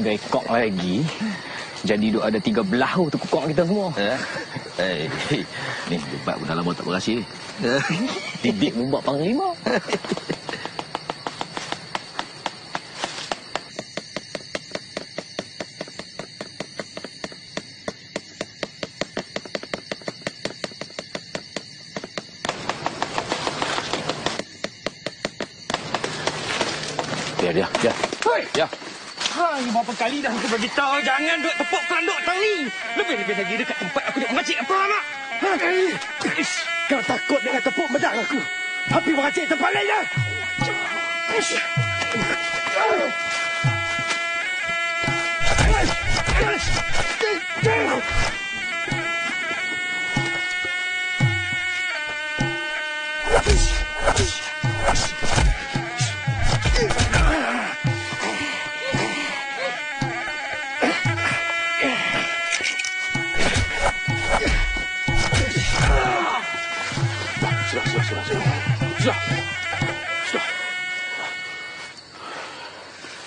Tiga ekor lagi, jadi duk ada tiga belah tu kukok kita semua. Eh, hey, ni debat pun dah lama tak berhasil ni. Didik membuat panglima.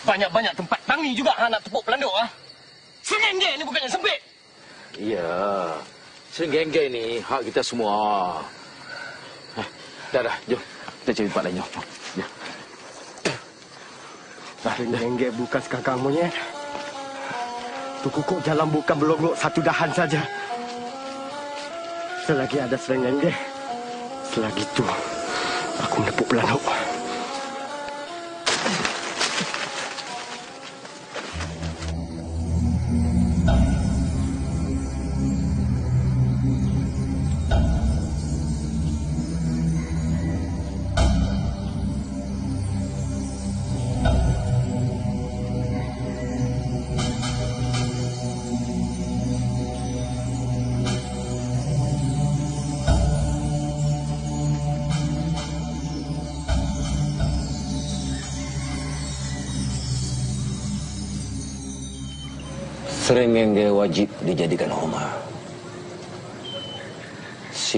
Banyak-banyak tempat tang ni juga ha, nak tepuk pelanduk ah. Sengen ni bukannya sempit. Ya. Senggeng-geng ni hak kita semua. Hah, Dah, dah. Jom. Kita cari tempat lain. Jom. Jom. Jom. Renggek bukan sekakang monyet. Tu kukuk jalan bukan belonggok satu dahan saja. Selagi ada serenggek, selagi tu aku menepuk pelanduk.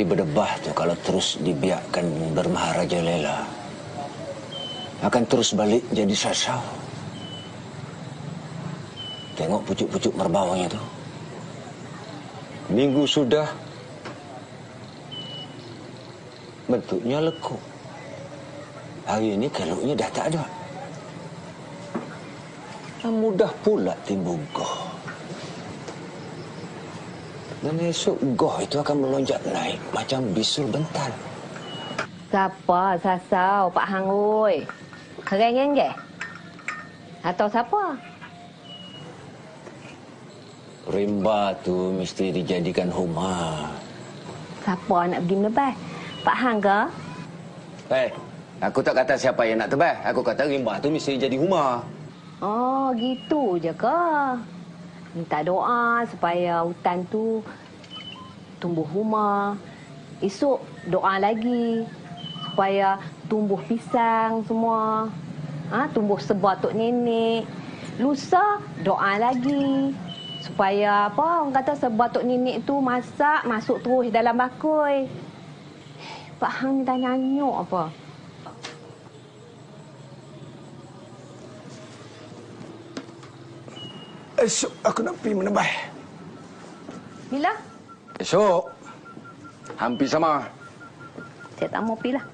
Berdebah tu kalau terus dibiarkan bermaharaja lela akan terus balik jadi sasau. Tengok pucuk-pucuk merbawanya tu. Minggu sudah bentuknya lekuk. Hari ini keluknya dah tak ada. Mudah pula timbul goh. Dan esok goh itu akan melonjak naik macam bisul bentan. Siapa sasau Pak Hang oi? Keren ke? Atau siapa? Rimba tu mesti dijadikan huma. Siapa nak pergi menebas? Pak Hang ke? Eh, aku tak kata siapa yang nak tebas. Aku kata rimba tu mesti jadi huma. Oh, gitu je ke? Minta doa supaya hutan tu tumbuh huma. Esok doa lagi supaya tumbuh pisang semua. Ha, tumbuh sebar tok nenek. Lusa doa lagi supaya apa orang kata sebar tok nenek tu masak masuk terus dalam bakul. Pak Hang dah nyanyuk apa? Esok aku nak pergi menebah. Bila? Esok. Hampir sama. Saya tak mau pergi lah.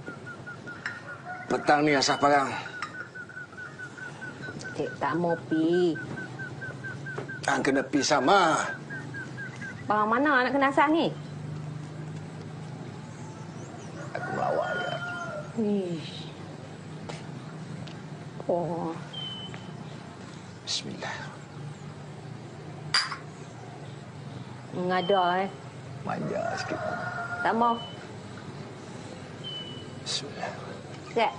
Petang ni asah parang. Saya tak mau pergi. Hang kena pergi sama. Barang mana nak kena asah ni? Aku bawa dia. Ish. Oh. Bismillah. Ngada eh. Manja sikit. Tak mau. Bismillah. Sekejap.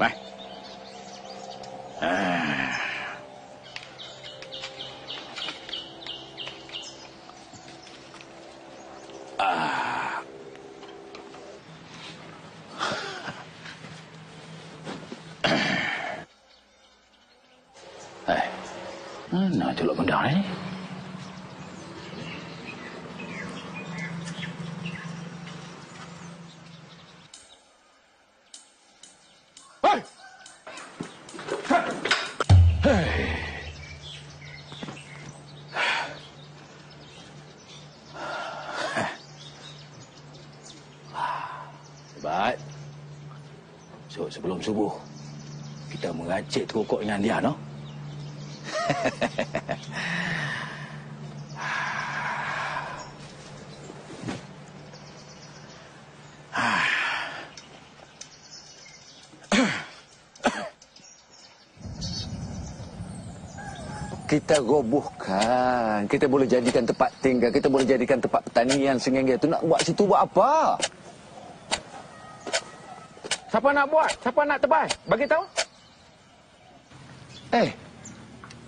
Baik. Eh, mana celok benda ni? Hei! Hebat. So, sebelum subuh, kita mengacik terukuk dengan dia, no? Kita robohkan. Kita boleh jadikan tempat tinggal. Kita boleh jadikan tempat pertanian sengenge tu. Nak buat situ buat apa? Siapa nak buat? Siapa nak tebas? Bagi tahu. Eh,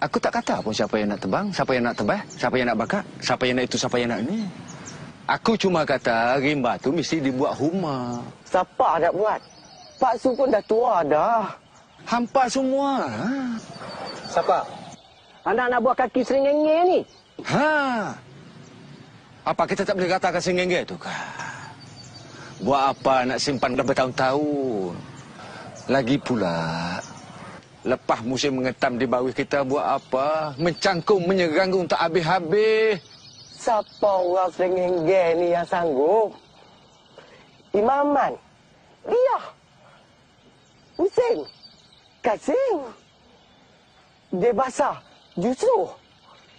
aku tak kata pun siapa yang nak tebang, siapa yang nak tebas, siapa yang nak bakar, siapa yang nak itu, siapa yang nak ini. Aku cuma kata rimba tu mesti dibuat rumah. Siapa nak buat? Pak Su pun dah tua dah. Hampa semua. Ha? Siapa? Anak nak buat kaki seringenge ni. ha? Apa kita tak boleh katakan sengenge tu kah? Buat apa nak simpan dah bertahun-tahun? Lagi pula, lepas musim mengetam di bawah kita buat apa? Mencangkung, menyeranggung tak habis-habis. Siapa orang seringenge ni yang sanggup? Imaman. Dia. Hussein. Kasim. Dia basah. Justru.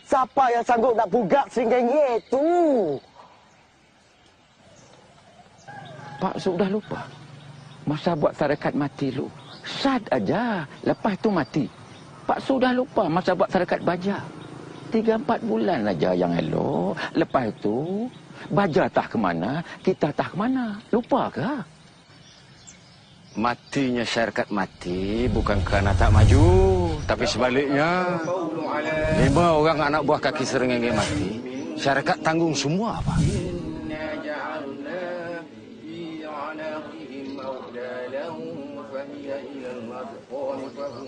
Siapa yang sanggup nak bugak seringenge tu? Pak sudah lupa. Masa buat tarekat mati lu. Sad aja. Lepas tu mati. Pak sudah lupa masa buat tarekat baja. Tiga empat bulan aja yang elok. Lepas tu, baja tak ke mana, kita tak ke mana. Lupa ke? Matinya syarikat mati bukan kerana tak maju, tapi sebaliknya. Lima orang anak buah kaki serengenge mati, syarikat tanggung semua apa?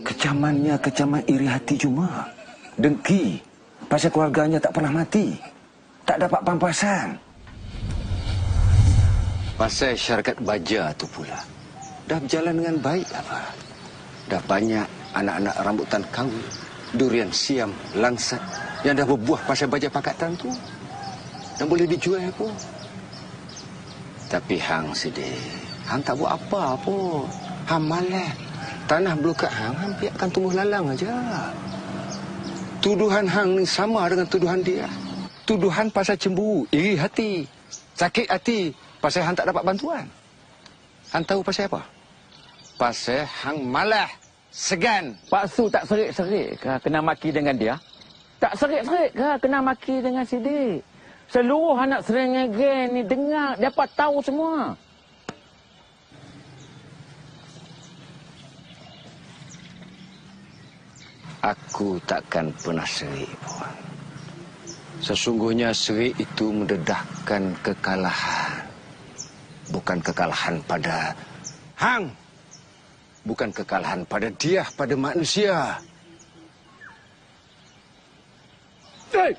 Kecamannya kecaman iri hati cuma. Dengki. Pasal keluarganya tak pernah mati. Tak dapat pampasan. Pasal syarikat baja tu pula. Dah berjalan dengan baik apa? Dah banyak anak-anak rambutan kawi, durian siam, langsat yang dah berbuah pasal baja pakatan tu. Dan boleh dijual pun. Tapi hang sedih. Hang tak buat apa pun. Hang malah. Tanah belukat hang, hang biarkan tumbuh lalang aja. Tuduhan hang ni sama dengan tuduhan dia. Tuduhan pasal cemburu, iri hati, sakit hati, Pasal hang tak dapat bantuan. Hang tahu pasal apa? Pasal hang malah segan. Pak Su tak serik-serik ke kena maki dengan dia? Tak serik-serik ke kena maki dengan Sidik? Seluruh anak serengenge ni dengar, dapat tahu semua. Aku takkan pernah serik pun. Sesungguhnya serik itu mendedahkan kekalahan. Bukan kekalahan pada hang. Bukan kekalahan pada dia, pada manusia. Hey!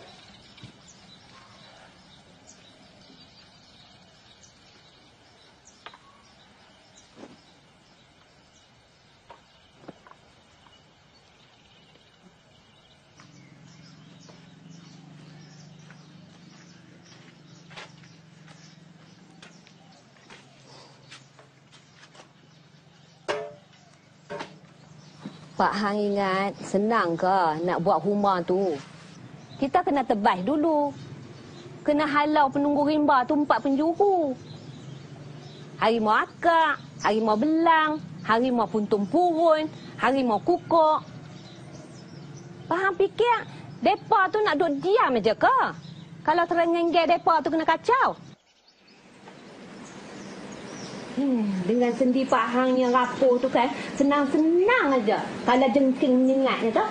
Pak Hang ingat senang ke nak buat rumah tu? Kita kena tebas dulu. Kena halau penunggu rimba tu empat penjuru. Harimau akak, harimau belang, harimau puntung purun, harimau kukuk. Hang fikir depa tu nak duduk diam aja ke? Kalau terengengge depa tu kena kacau. Hmm, dengan sendi Pak Hang yang rapuh tu kan, senang-senang aja. Kalau jengking menyengatnya tu.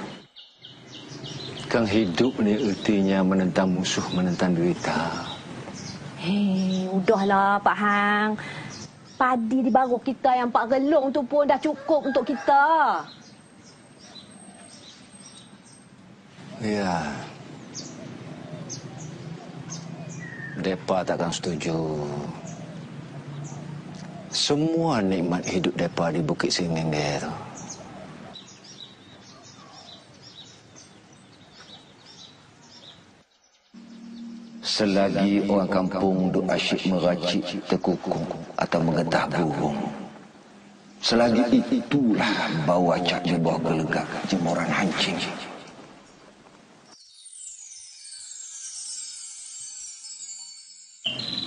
Kang hidup ni ertinya menentang musuh, menentang derita. Hei, udahlah Pak Hang. Padi di baru kita yang Pak Gelung tu pun dah cukup untuk kita. Ya. Depa takkan setuju. Semua nikmat hidup depa di Bukit Singenge tu. Selagi orang kampung duk asyik meracik tekukung atau mengetah burung. Selagi itulah bau acak di bawah gelegak jemuran hancing.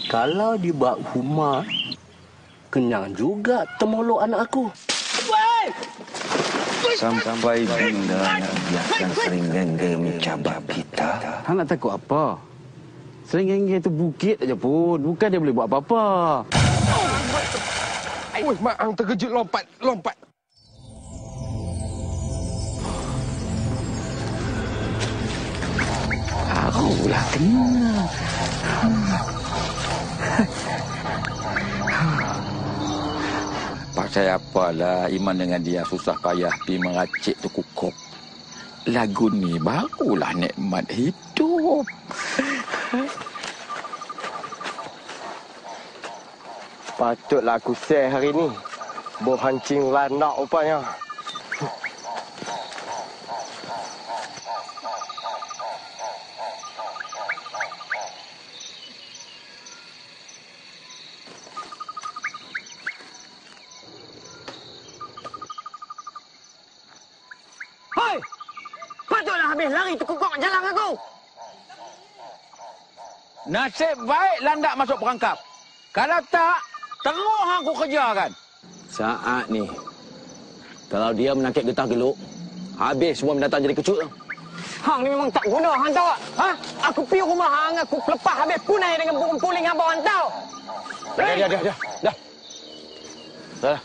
Kalau dibuat rumah, kenyang juga temolok anak aku. Sampai bila nak biarkan sering gengge mencabar kita. Hang nak takut apa? Serengenge tu bukit aja pun. Bukan dia boleh buat apa-apa. Oi, mak ang terkejut lompat, lompat. Akulah kena. Pasal apalah Iman dengan dia susah payah pi meracik tu kukup. Lagu ni barulah nikmat hidup. Patutlah aku share hari ni. Bau hancing lanak rupanya. Hoi! Patutlah habis lari terkukuk jalan aku. Nasib baik landak masuk perangkap. Kalau tak, teruk hang aku kejarkan. Saat ni, kalau dia menangkap getah geluk, habis semua binatang jadi kecut. Hang ni memang tak guna hang tahu tak? Ha? Aku pergi rumah hang, aku lepas habis punai dengan burung puling hang bawa hang tahu. Dah, dah, dah, dah. Dah. Dah.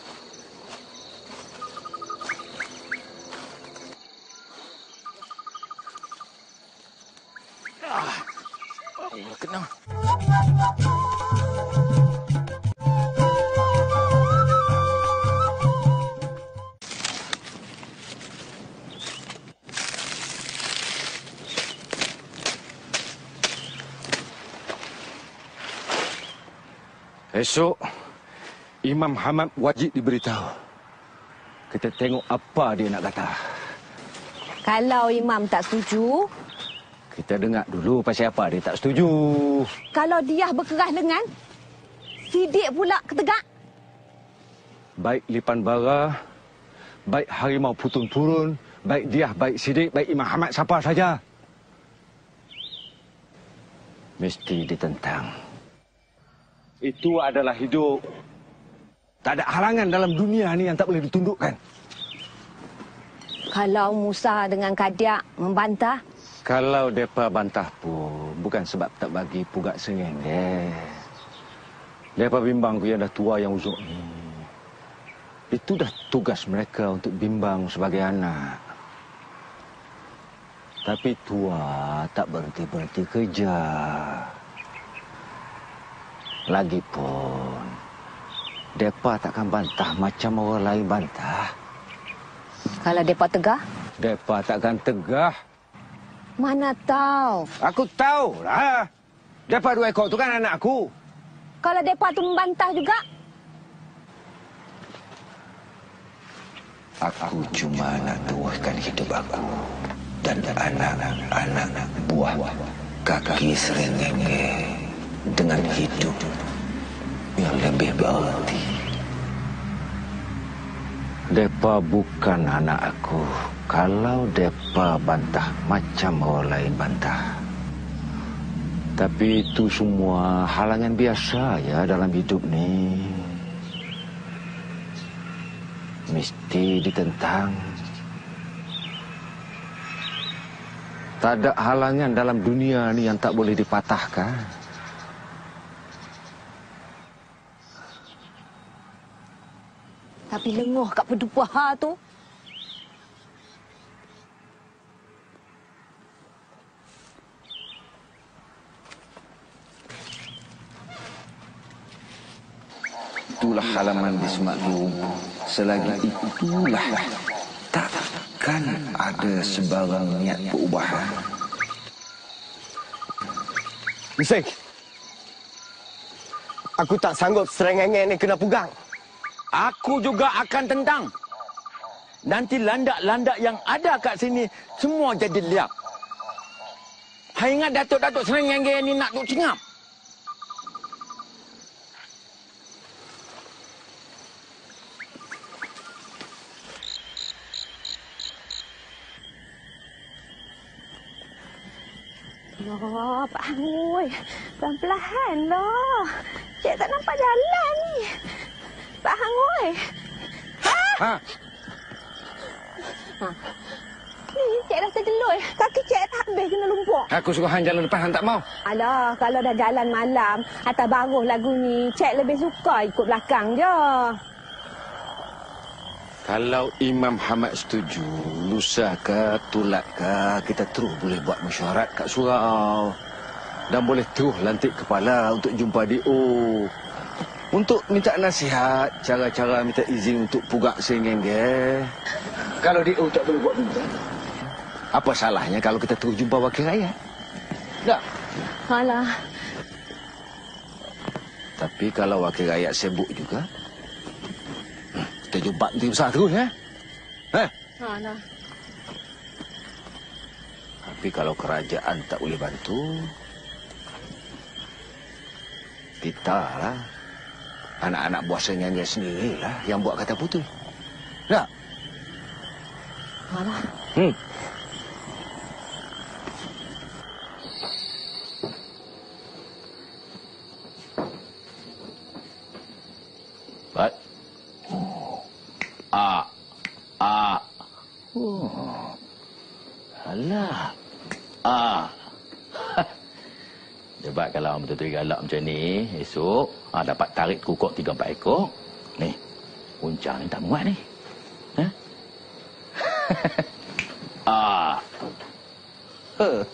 Esok, Imam Hamad wajib diberitahu. Kita tengok apa dia nak kata. Kalau imam tak setuju, Kita dengar dulu pasal apa dia tak setuju. kalau dia berkeras dengan Sidik pula ketegak. Baik Lipan Bara, baik Harimau Putun Purun, baik dia, baik Sidik, baik Imam Hamad, siapa saja. Mesti ditentang. Itu adalah hidup. Tak ada halangan dalam dunia ni yang tak boleh ditundukkan. Kalau Musa dengan Kadiak membantah, Kalau mereka bantah pun, bukan sebab tak bagi pugak sengenge. Mereka bimbang ku yang dah tua yang uzuk ni. Itu dah tugas mereka untuk bimbang sebagai anak. Tapi tua tak berhenti-berhenti kerja. Lagipun, mereka takkan bantah macam orang lain bantah. kalau mereka tegah, Mereka takkan tegah. mana tahu. Aku tahu lah. Mereka dua ekor tu kan anak aku. Kalau mereka tu membantah juga, Aku cuma nak teruskan hidup aku dan anak-anak buah kaki serengenge dengan hidup yang lebih berarti. Depa bukan anak aku. Kalau depa bantah macam orang lain bantah. Tapi itu semua halangan biasa ya dalam hidup ni. Mesti ditentang. Tak ada halangan dalam dunia ni yang tak boleh dipatahkan. Tapi lenguh kat pedupaha tu. Itulah halaman di Semaklum. Selagi itulah takkan ada sebarang niat perubahan. Hussein. Aku tak sanggup serengenge ni kena pegang. Aku juga akan tentang. Nanti landak-landak yang ada kat sini semua jadi liap. Hai ingat Datuk-Datuk Serengenge ni nak duk cengap. Allah, Pak Hangui. Pelan-pelan lah. Cik tak nampak jalan ni. Pak Hangui. Ha? Ni, cik dah terjelur. Kaki cik tak habis kena lumpur. Aku suruh hang jalan depan hang tak mau. Alah, kalau dah jalan malam, atas baruh lagu ni, cik lebih suka ikut belakang je. Kalau Imam Hamad setuju, lusa ke, tulat ke, kita terus boleh buat mesyuarat kat surau. Dan boleh terus lantik kepala untuk jumpa DO. Untuk minta nasihat, cara-cara minta izin untuk pugak sengenge. Kalau DO tak boleh buat begitu. Apa salahnya kalau kita terus jumpa wakil rakyat? Tak. Alah, Tapi kalau wakil rakyat sibuk juga, hmm, kita jumpa nanti besar terus ya. Eh? alah. Tapi kalau kerajaan tak boleh bantu, kita lah, anak-anak buah senyanyi sendirilah yang buat kata putus. Tak? Alah. Hmm. Bat. A. A. Oh. Alah. Sebab kalau betul-betul galak macam ni, esok ha, dapat tarik kukuk tiga empat ekor. Ni, puncang ni tak muat ni. Ha? A. Huh.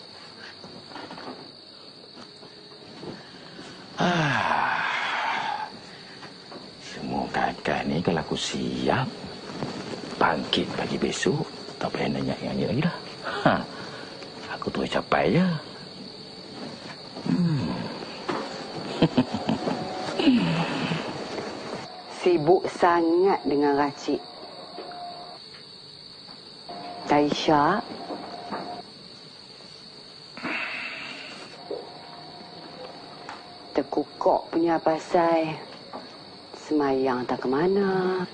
Ah. Semua kakak ni kalau aku siap bangkit pagi besok tak payah nanya yang ni lagi dah. Ha. Aku terus capai je. Sibuk sangat dengan racik. Taisha. Terkukuk punya pasal semayang tak ke mana.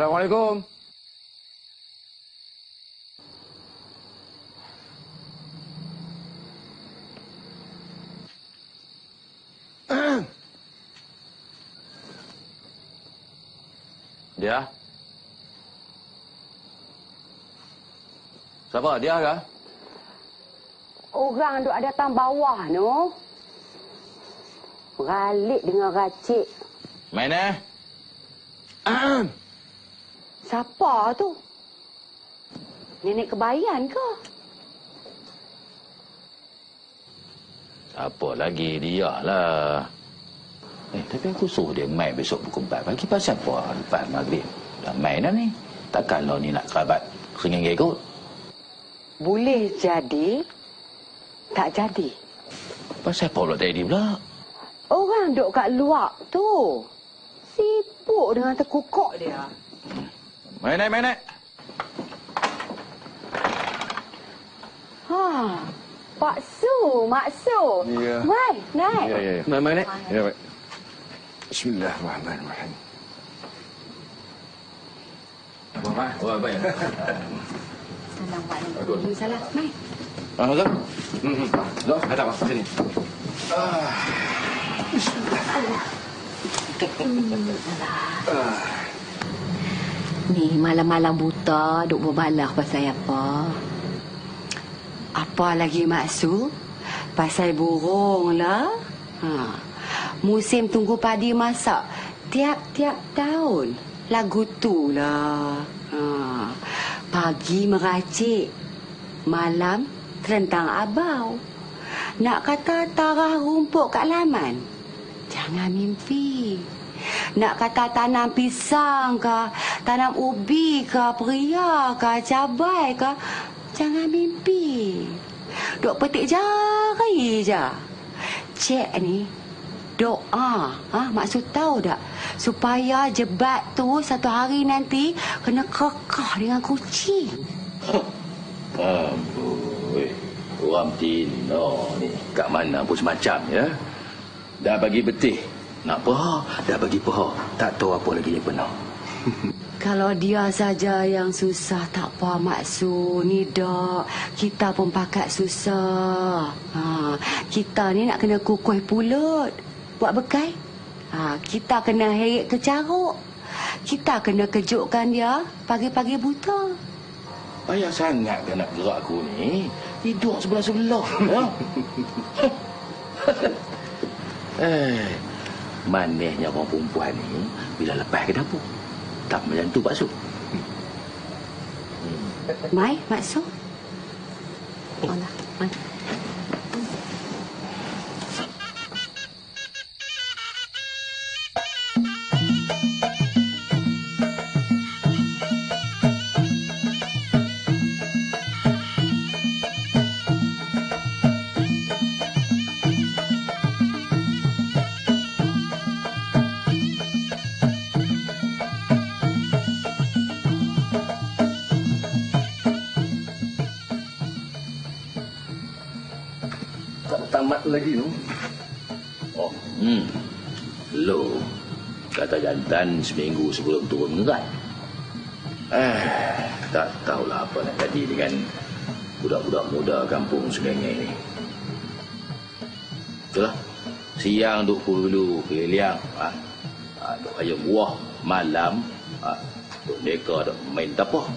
Assalamualaikum. Dia? Siapa? Dia ke? Orang duk ada datang bawah no. Beralik dengan racik. Main eh? Siapa tu? Nenek kebayan ke? Apa lagi dia lah. Eh, tapi aku suruh dia main besok pukul 4 pagi pasal apa lepas maghrib. Dah main dah ni. Takkan lo ni nak kerabat seringgit kot. Boleh jadi, tak jadi. Pasal apa pula tadi pula? Orang duk kat luar tu. Sibuk dengan tekukok dia. Main naik, main naik. Ha. Pak Su, Mak Su. Ya. Mai, naik. Ya, ya, ya. Main main eh? Ya, baik. Bismillahirrahmanirrahim. Oh, baik. Assalamualaikum. Salam. Mai. Ah, Zul. Hmm, hmm. Zul, datang masuk sini. Ni malam-malam buta duk berbalah pasal apa? Apa lagi maksud? Pasal burung lah. Ha. Musim tunggu padi masak tiap-tiap tahun. Lagu tu lah. Ha. Pagi meracik. Malam terentang abau. Nak kata tarah rumput kat laman? Jangan mimpi. Nak kata tanam pisang ke, tanam ubi ke, peria ke, cabai ke, jangan mimpi. Duk petik jari je. Cik ni doa. Ha, maksud tahu tak? Supaya jebat tu satu hari nanti kena kekah dengan kucing. Amboi. Orang Tino ni kat mana pun semacam ya. Dah bagi betih. Nak peha, dah bagi peha. Tak tahu apa lagi dia pernah. Kalau dia saja yang susah tak apa maksud ni dok. Kita pun pakat susah. Ha, kita ni nak kena kukuh pulut. Buat bekai. Ha, kita kena heret ke caruk. Kita kena kejutkan dia pagi-pagi buta. Payah sangat kan nak gerak aku ni. Hidup sebelah-sebelah. ya? eh, manisnya orang perempuan ni bila lepas ke dapur. Tak macam tu Pak Su. Mai, maksud? Alah, mai. Jantan seminggu sebelum turun mengerat. Eh, tak tahulah apa nak jadi dengan budak-budak muda kampung Sungai ni. Itulah. Siang duk hulu keliling. Ha? Ha, duk ayam buah. Malam. Ha? Duk mereka duk main tapoh.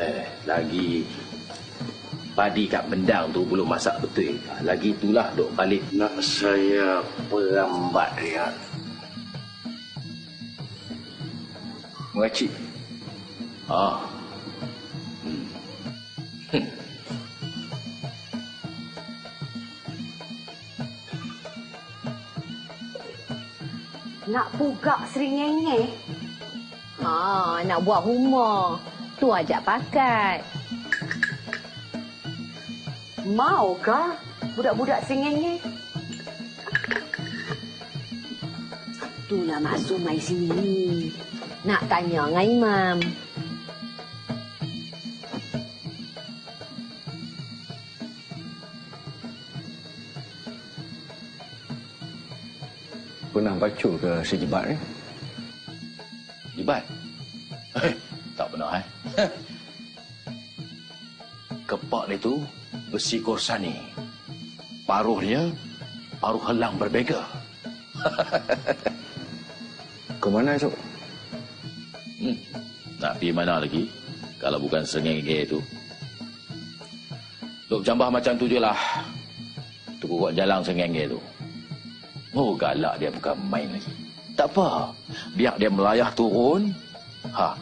Eh, lagi padi kat mendang tu belum masak betul. Ha, Lagi itulah duk balik. Nak saya perambat dia. Meracik. Ah. Nak pugak seringenge. Ha, nak buat rumah. Tu ajak pakat. Mau ke budak-budak seringenge? Itulah maksud mai sini. Nak tanya dengan Imam. Pernah bacul ke sejebat ni? Di jebat. Eh, tak pernah eh. Kepak ni tu besi korsani. Paruhnya paruh helang berbeza. Ke mana esok? Hmm. Nak pergi mana lagi? Kalau bukan sengenge tu. Duk jambah macam tu je lah. Tu buat jalan sengenge tu. Oh galak dia bukan main lagi. Tak apa. Biar dia melayah turun. Ha.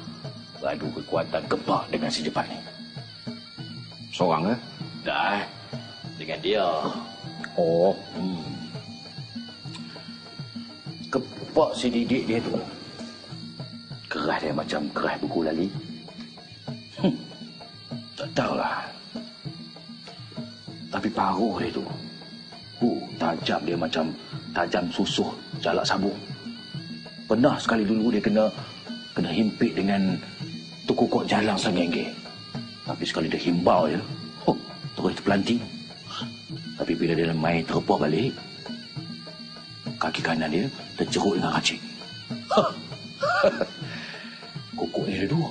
Beradu kekuatan kepak dengan si Jepat ni. Seorang eh? Dah. Dengan dia. Oh, Hmm. Kepak si didik dia tu. Kerah dia macam kerah buku lali. Hmm. Tak tahulah. Tapi paruh dia tu. Uh, tajam dia macam tajam susuh jalak sabung. Pernah sekali dulu dia kena kena himpit dengan tukukok jalang sengenge. Tapi sekali dia himbau je, oh, terus terpelanting. Tapi bila dia main terpuah balik, kaki kanan dia terjerut dengan racik. Kukuk ada dua.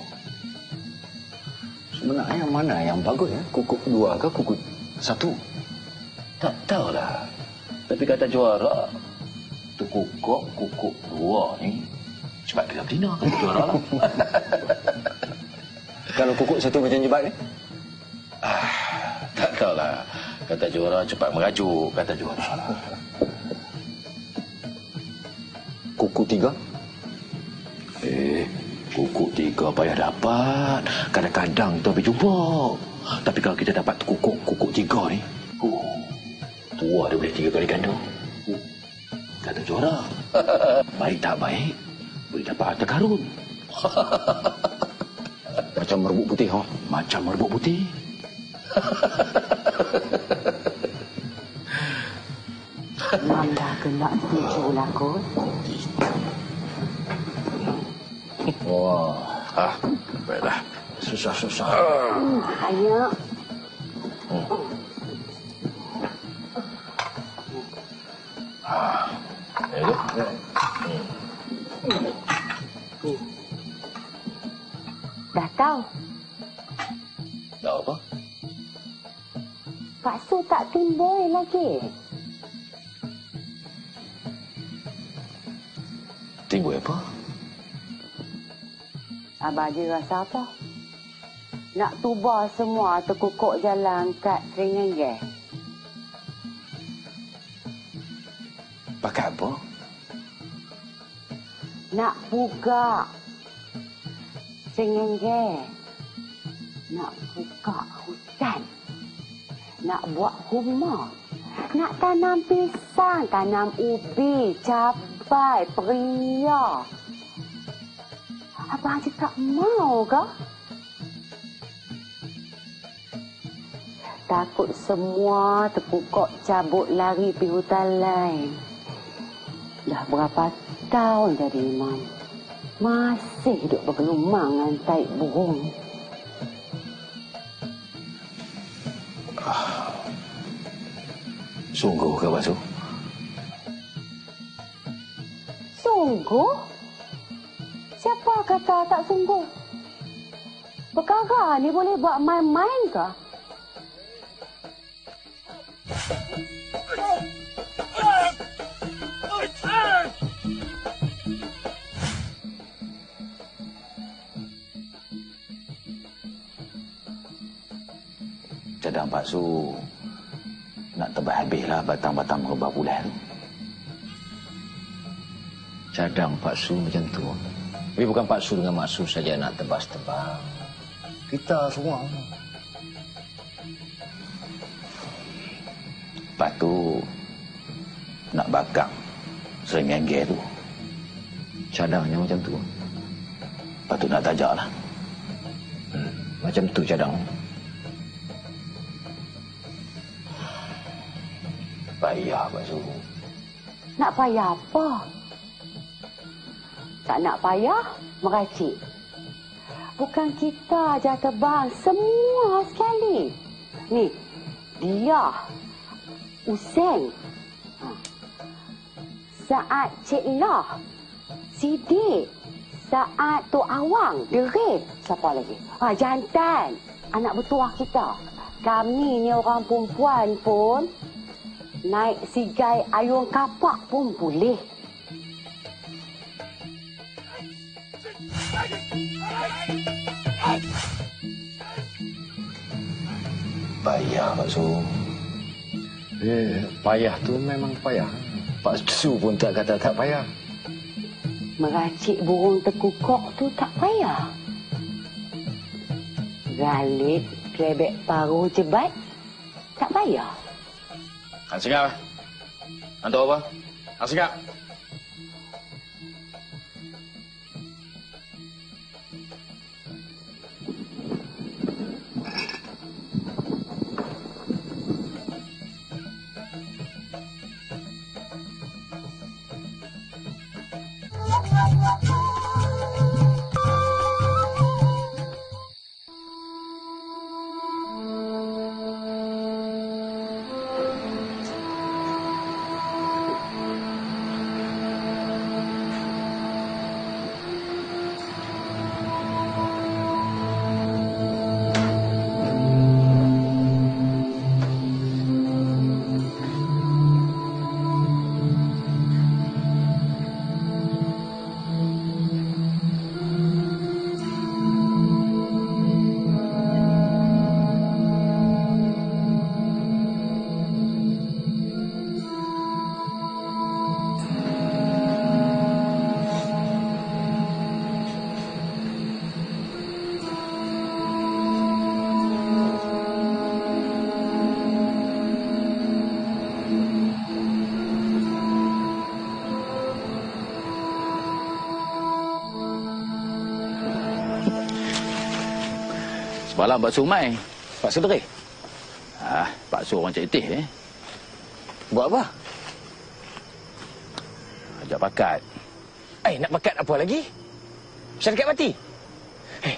sebenarnya mana yang bagus ya? Kukuk dua ke kukuk satu? Tak tahulah. Tapi kata juara, tu kukuk, kukuk dua ni cepat kena betina kata juara lah. Kalau kukuk satu macam jebat ni? tak tahulah. Kata juara cepat merajuk, kata juara lah. Kukuk tiga? Eh, kukuk tiga payah dapat. Kadang-kadang tu habis jumpa. Tapi kalau kita dapat kukuk, kukuk tiga ni, uh, tua dia boleh tiga kali ganda. Uh, kata juara. baik tak baik, boleh dapat harta karun. Macam merebut putih ha? Macam merebut putih. Mam dah gelak setuju lah kot. Wah, ah, baiklah. Susah-susah. Hmm, ayah. Eh, Dah tahu. dah apa? Pak Su tak timbul lagi. Dia rasa apa? Nak tubar semua terkukuk jalan kat Seringenge. Pakai apa? Nak buka Seringenge. Nak buka hutan. Nak buat rumah. Nak tanam pisang, tanam ubi, cabai, peria. Abang Haji tak mau ke? Takut semua terpukuk cabut lari pergi hutan lain. Dah berapa tahun jadi imam. Masih duduk bergelumang dengan taik burung. Sungguh ke, Basu? Sungguh? Siapa kata tak sungguh? Perkara ni boleh buat main-main ke? Cadang Pak Su nak tebas habislah batang-batang merebah bulan tu. Cadang Pak Su macam tu. Tapi bukan Pak Su dengan Mak Su saja nak tebas-tebas. Kita semua. Lepas tu nak bakar serengenge tu. Cadangnya macam tu. Lepas tu nak tajak lah. Macam tu cadang. Payah Pak Su. Nak payah apa? Tak nak payah, meracik. Bukan kita aja tebang, semua sekali. Ni, dia, Usen, ha. Saat Cik Lah, Sidik, Saat tu awang, derik. Siapa lagi? Ah, jantan. Anak bertuah kita. Kami ni orang perempuan pun naik sigai ayun kapak pun boleh. Payah Pak Su. Eh, payah tu memang payah. Pak Su pun tak kata tak payah. Meracik burung tekukok tu tak payah. Galit krebek paruh jebat tak payah. Han Singap. Han tahu apa? Singap. Semalam Pak Su mai. Pak Su deri? Ah, Pak Su orang cik eh. Buat apa? Ajak pakat. Eh, nak bakat apa lagi? Syarikat mati. Eh.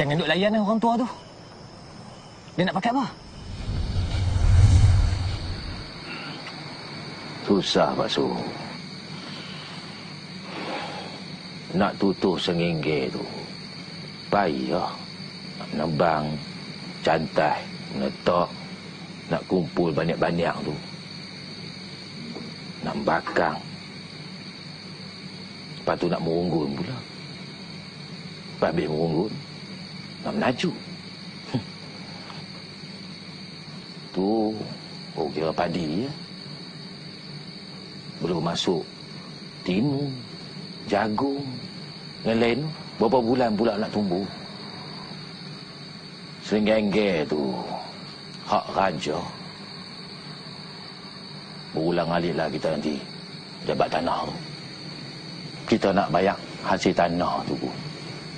Jangan duk layan lah orang tua tu. Dia nak pakai apa? Susah Pak Su. Nak tutup sengingge tu. Payah. Nebang. Cantai. Netok. Nak kumpul banyak-banyak tu. Nak bakang. Lepas tu nak merunggun pula. Lepas habis merunggun. Nak menaju. tu. Oh kira padi ya. Belum masuk timun, jagung, yang lain tu. Berapa bulan pula nak tumbuh. Serenggengge tu, hak raja. Berulang alik lah kita nanti jabat tanah tu. Kita nak bayar hasil tanah tu.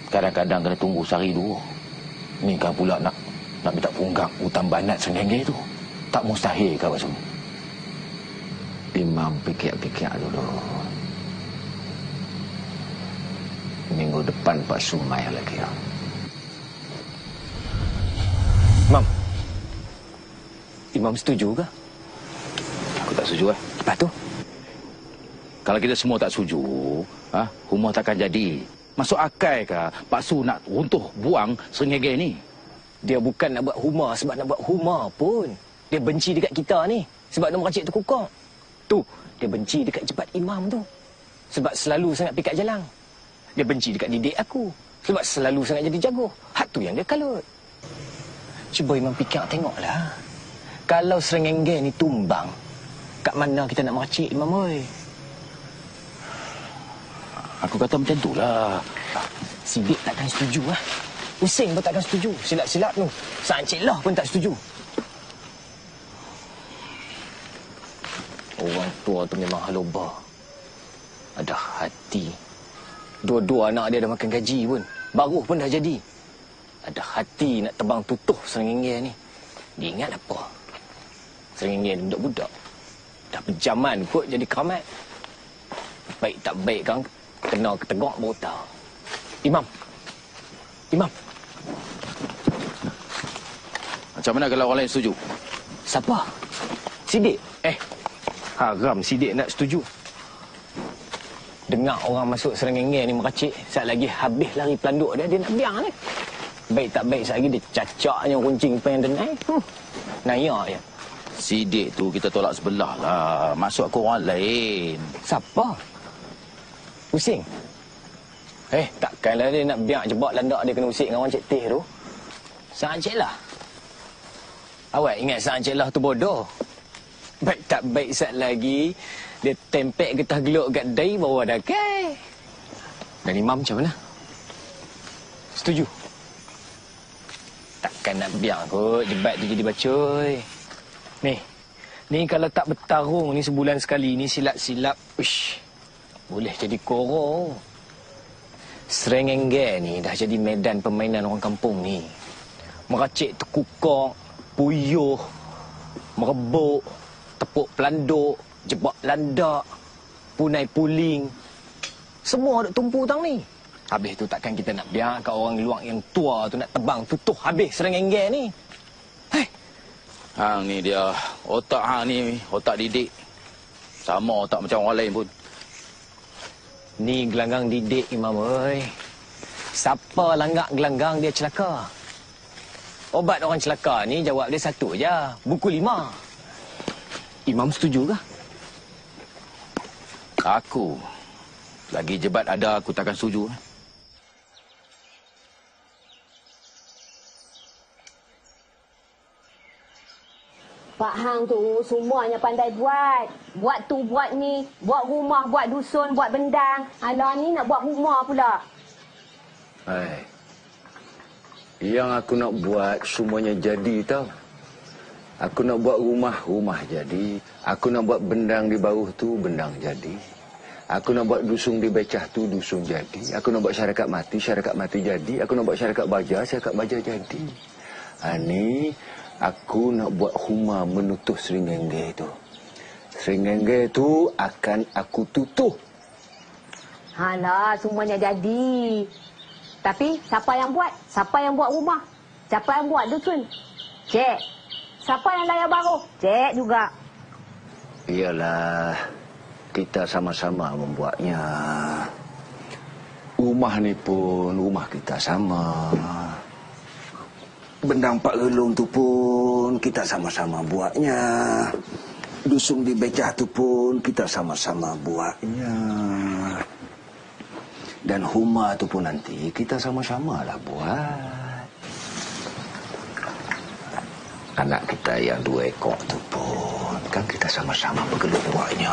Kadang-kadang kena tunggu sehari dua. Ni kan pula nak nak minta punggak hutan banat Serenggengge tu. Tak mustahil Pak Su. Imam fikir-fikir dulu. Minggu depan Pak Su mai lagi. Imam. Imam setuju ke? Aku tak setuju eh. Lepas tu? Kalau kita semua tak setuju, ha, rumah takkan jadi. Masuk akal ke Pak Su nak runtuh buang Serenggenge ni? Dia bukan nak buat rumah sebab nak buat rumah pun. Dia benci dekat kita ni. Sebab dia meracik tu kukok. Tu, dia benci dekat jebat imam tu. Sebab selalu sangat pikat jalan. Dia benci dekat didik aku. Sebab selalu sangat jadi jago. Hak tu yang dia kalut. Cuba imam fikir tengoklah. Kalau serengenge ni tumbang, kat mana kita nak meracik imam oi? Aku kata macam tu lah. Sidik takkan setuju lah. Using pun takkan setuju. Silap-silap tu. Sancik lah pun tak setuju. Orang tua tu memang haloba. Ada hati. Dua-dua anak dia dah makan gaji pun. Baruh pun dah jadi. Ada hati nak tebang tutuh serengenge ni. Dia ingat apa? Serengenge ni budak-budak. Dah berjaman kot jadi keramat. Baik tak baik kan kena ketegak baru tahu. Imam. Imam. Macam mana kalau orang lain setuju? Siapa? Sidik. Eh. Haram Sidik nak setuju. Dengar orang masuk serengenge ni meracik. Saat lagi habis lari pelanduk dia, dia nak biang ni. Baik tak baik, saat lagi dia cacaknya kuncing pengen denai. Hmm. Naya je. Sidik tu kita tolak sebelah lah. Masuk aku orang lain. Siapa? Pusing? Eh, takkanlah dia nak biar jebak landak dia kena usik dengan orang Cik Teh tu. Sang Cik Lah. Awak ingat Sang Cik Lah tu bodoh. Baik tak baik saat lagi, tempek getah geluk kat dai bawa dah. Dan imam macam mana? Setuju? Takkan nak biar kot jebat tu jadi bacoi. Ni, ni kalau tak bertarung ni sebulan sekali ni silap-silap, uish, boleh jadi korong. Serengenge ni dah jadi medan permainan orang kampung ni. Meracik tekukok, puyuh, merebuk, tepuk pelanduk, jebak landak, punai puling. Semua duk tumpu tang ni. Habis tu takkan kita nak biar kat orang luar yang tua tu nak tebang tutuh habis serengenge ni. Hei, Hang ni dia. Otak hang ni otak didik. Sama otak macam orang lain pun. Ni gelanggang didik Imam oi. Siapa langgak gelanggang dia celaka? Obat orang celaka ni jawab dia satu je. Buku lima. Imam setuju ke? Aku. Lagi jebat ada aku takkan setuju. Pak Hang tu semuanya pandai buat. Buat tu, buat ni. Buat rumah, buat dusun, buat bendang. Alah ni nak buat rumah pula. Hai. Yang aku nak buat semuanya jadi tau. Aku nak buat rumah, rumah jadi. Aku nak buat bendang di bawah tu, bendang jadi. Aku nak buat dusung di becah tu, dusung jadi. Aku nak buat syarikat mati, syarikat mati jadi. Aku nak buat syarikat baja, syarikat baja jadi. Ha, ni, aku nak buat rumah menutup seringenge tu. Seringenge tu akan aku tutup. Alah, semuanya jadi. Tapi siapa yang buat? Siapa yang buat rumah? Siapa yang buat dusun? Cik. Siapa yang layak baru? Cik juga. Iyalah, kita sama-sama membuatnya. Rumah ni pun rumah kita sama. Bendang Pak Gelung tu pun kita sama-sama buatnya. Dusung di becah tu pun kita sama-sama buatnya. Dan rumah tu pun nanti kita sama-sama lah buat. Anak kita yang dua ekor tu pun kan kita sama-sama bergelut buatnya.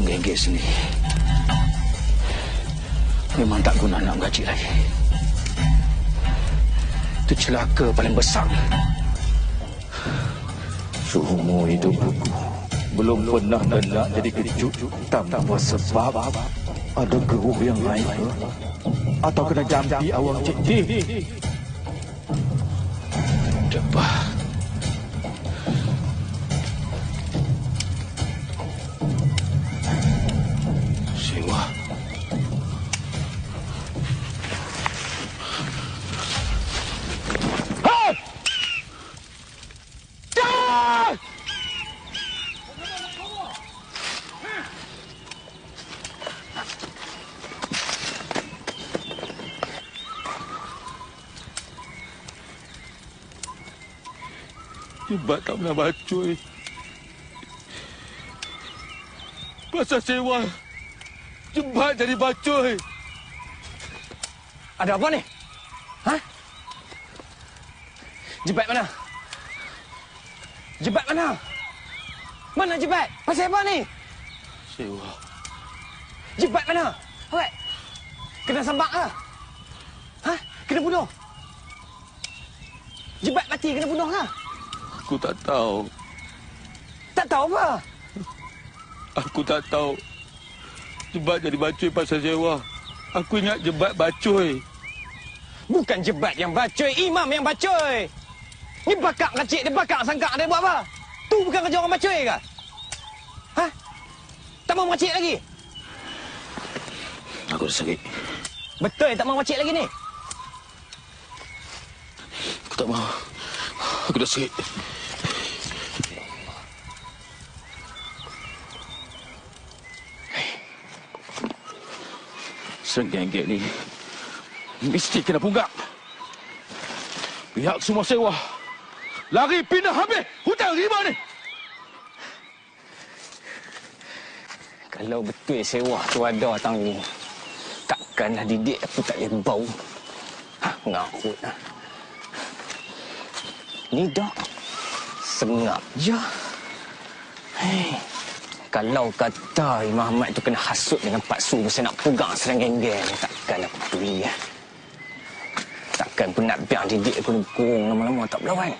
Senggege sini. Memang tak guna nak gaji lagi. Itu celaka paling besar. Seumur hidup aku belum pernah nak jadi kejut tanpa sebab ada geruk yang lain? Atau kena jampi awang cik pernah bacoi. Pasal sewa. Jebat jadi bacoi. Ada apa ni? Ha? Jebat mana? Jebat mana? Mana jebat? Pasal apa ni? Sewa. Jebat mana? Awak kena sambak ke? Ha? Kena bunuh? Jebat mati kena bunuh ke? Aku tak tahu. Tak tahu apa? Aku tak tahu. Jebat jadi bacoi pasal sewa. Aku ingat jebat bacoi. Bukan jebat yang bacoi, imam yang bacoi. Ni bakak kecil dia bakak sangka dia buat apa? Tu bukan kerja orang bacoi ke? Ha? Tak mau makcik lagi? Aku dah sakit. Betul tak mau makcik lagi ni? Aku tak mahu. Aku dah sakit. Senggeng-geng ni mesti kena punggak. Pihak semua sewa. Lari pindah habis hutang riba ni. Kalau betul sewa tu ada tang ni. Takkanlah didik aku tak boleh bau. Ha, ngarut lah. Ni dah sengap je. Hei. Kalau kata Imam Ahmad tu kena hasut dengan Pak Su masa nak pegang serang geng-geng, takkan aku peduli ya. Takkan aku nak biar didik aku ni kurung lama-lama tak berlawan.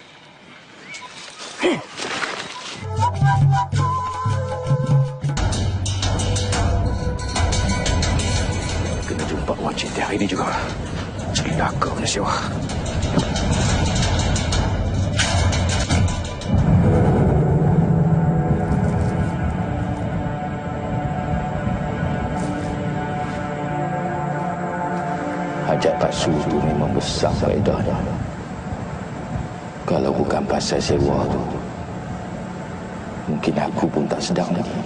Kena jumpa wajib dia hari ni juga. Celaka punya Hajat Pak Su tu memang besar faedahnya. Kalau bukan pasal sewa tu, mungkin aku pun tak sedang lagi.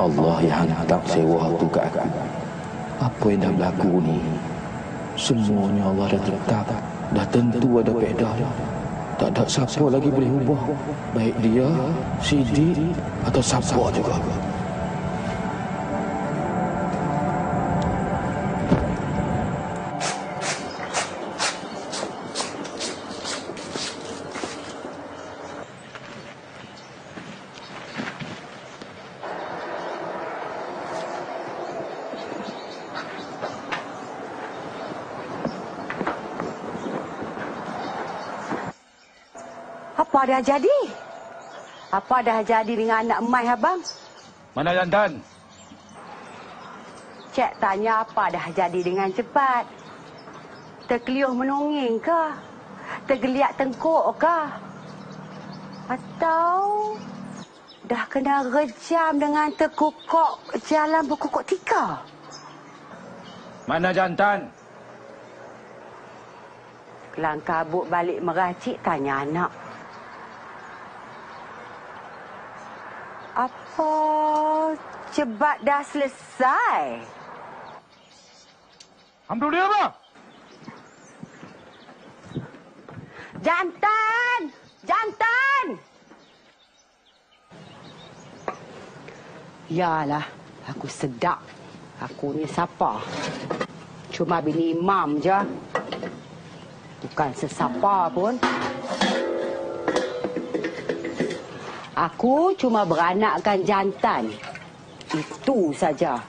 Allah yang hantar sewa tu ke aku. Apa yang dah berlaku ni, semuanya Allah dah tetap. Dah tentu ada pedah. Tak ada siapa lagi boleh ubah. Baik dia, Sidi atau siapa juga. Dah jadi? Apa dah jadi dengan anak emai abang? Mana Yandan? Cik tanya apa dah jadi dengan cepat. Terkeliuh menongeng ke? Tergeliat tengkuk ke? Atau dah kena rejam dengan terkukuk jalan berkukuk tiga? Mana jantan? Kelang kabut balik meracik tanya anak. Apa cebat dah selesai? Alhamdulillah apa? Jantan! Jantan! Yalah, aku sedap. Aku ni siapa? Cuma bini imam je. Bukan sesapa pun. Aku cuma beranakkan jantan. Itu saja.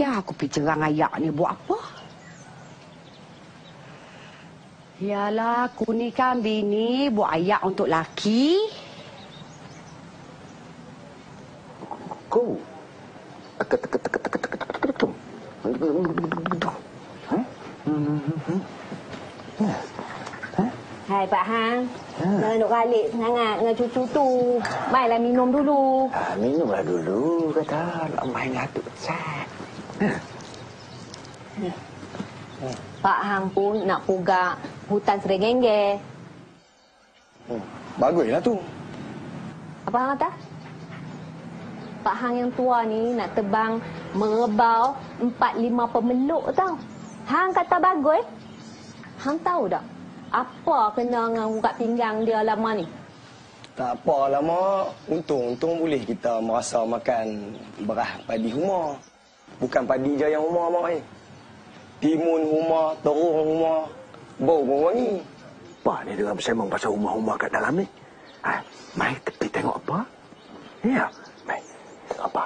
Ya, aku pergi cerang ayak ni buat apa? Yalah, aku ni kan bini buat ayak untuk laki. Kau. Hai Pak Hang. Jangan duk ralik sangat dengan cucu tu. Mainlah minum dulu. Ah, minumlah dulu, kata. Nak main ngatuk besar. Pak Hang pun nak pugak hutan Serengenge. Baguslah tu. Apa Hang kata? Pak Hang yang tua ni nak tebang mengebau empat lima pemeluk tau. Hang kata bagus. Hang tahu tak? Apa kena dengan urat pinggang dia lama ni? Tak apalah, Mak. Untung-untung boleh kita merasa makan beras padi huma. Bukan padi je yang huma, Mak. Eh. Timun huma, terung huma, bau pun wangi. Apa ni dengan bersembang pasal rumah-rumah kat dalam ni? Ha, mai tepi tengok apa? Ya, mai. Tengok apa?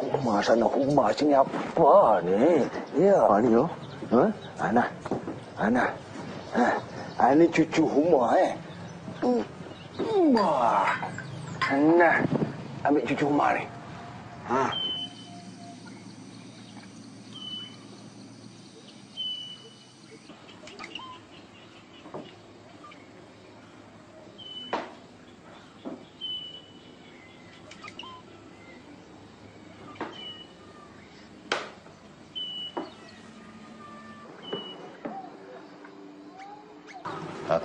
Rumah sana, rumah sini apa ni? Ya, apa ni oh? Ha? Ana. Ana. Ha. Ha, ni cucu Huma eh. Hmm. Wah. Ana. Ambil cucu Huma ni. Ha.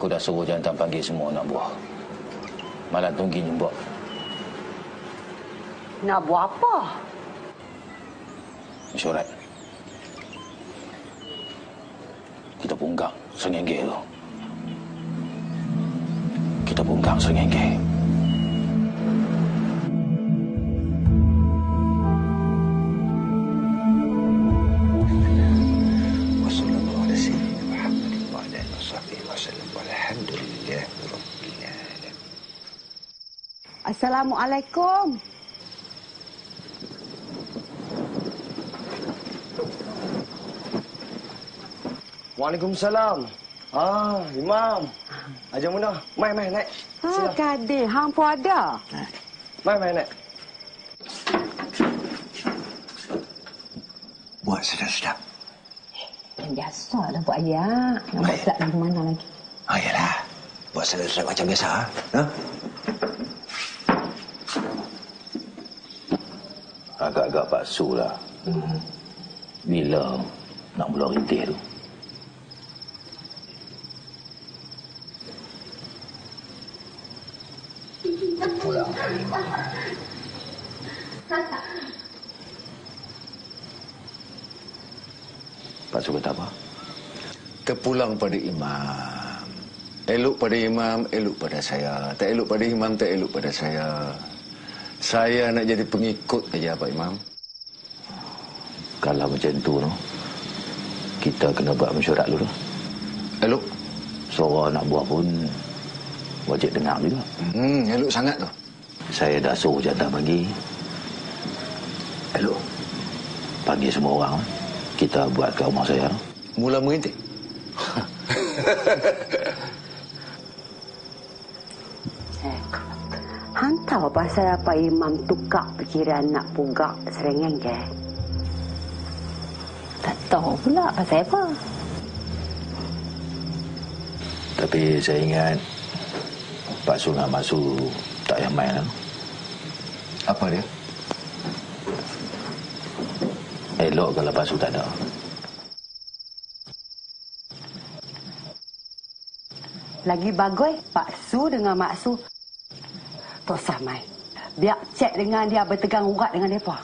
Aku dah suruh jantan panggil semua anak buah. Malam tunggi nyembok. Nak buat apa? Mesyuarat. Kita punggak sengenge tu. Kita punggak sengenge. Assalamualaikum. Waalaikumsalam. Ah, Imam. Ajar Munah. Mai, mai, naik. Ha, Sila. kadir. Hang pun ada. Mai, mai, naik. Buat sedap-sedap. Yang biasa lah buat ayak. Nak buat pula lagu mana lagi? Ah, yalah. Buat sedap-sedap macam biasa. Ha? Agak-agak paksu lah. Bila nak mula rintih tu. Pulang mak. Paksu kata apa? Terpulang pada imam. Elok pada imam, elok pada saya. Tak elok pada imam, tak elok pada saya. Saya nak jadi pengikut aja Pak Imam. Kalau macam tu no, kita kena buat mesyuarat dulu. Elok? Suara anak buah pun wajib dengar juga. Hmm, elok sangat tu. Saya dah suruh jantan pagi. Hello. Panggil semua orang. Kita buat ke rumah saya. Mula merintik. Hang tahu pasal apa Imam tukar fikiran nak pugak serengan ke? Tak tahu pula pasal apa. Tapi saya ingat Pak Su dengan Mak Su tak payah main kan? Apa dia? Elok kalau Pak Su tak ada. Lagi bagus Pak Su dengan Mak Su. Usah main. Biar cek dengan dia bertegang urat dengan mereka.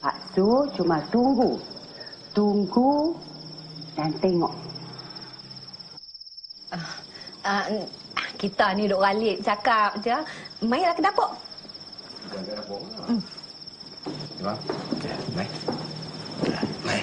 Pak Su cuma tunggu. Tunggu dan tengok. Uh, kita ni duk ralik cakap je. Mainlah ke dapur. Ya, mai. Mai. Mai.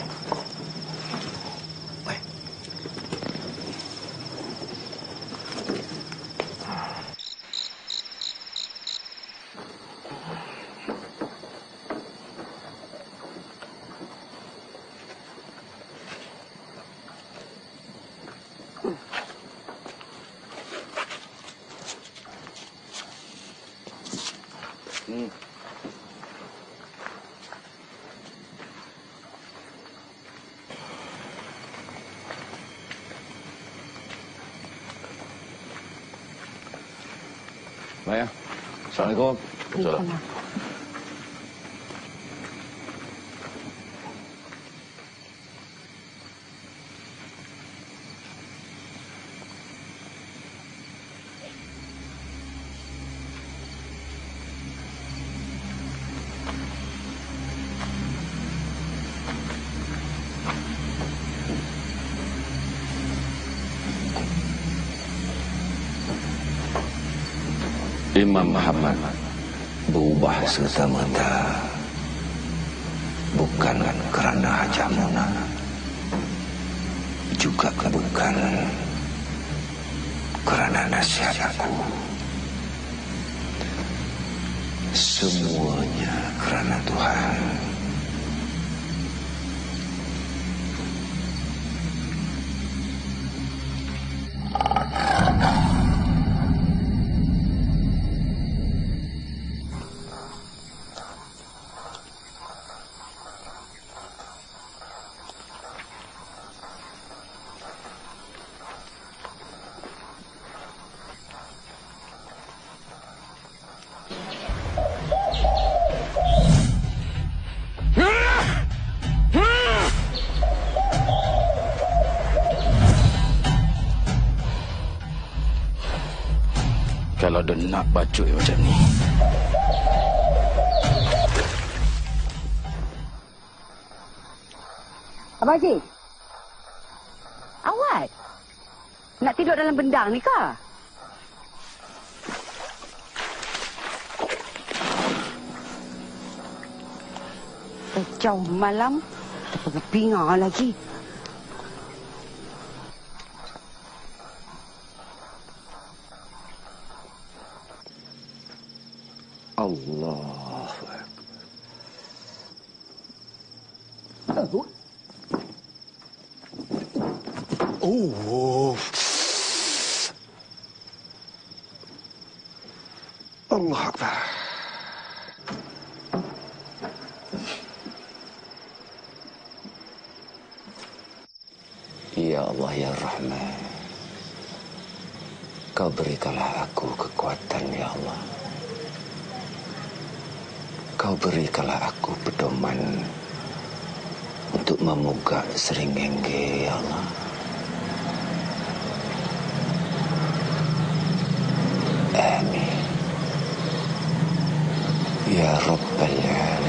Maya. Assalamualaikum. Assalamualaikum. Imam Muhammad berubah serta-merta. Bukan kerana hajat muna juga bukan kerana nasihat aku. Semuanya kerana Tuhan nak bacuk macam ni. Abang Haji. Awak. Nak tidur dalam bendang ni ke? Kacau malam. Tak pingar lagi. Allah Oh. Allah Akbar. Ya Allah ya Rahman. Kau berikanlah aku kekuatan ya Allah. Kau berikanlah aku pedoman untuk memugak seringenge ya Allah. Amin. Ya Rabbal Alamin.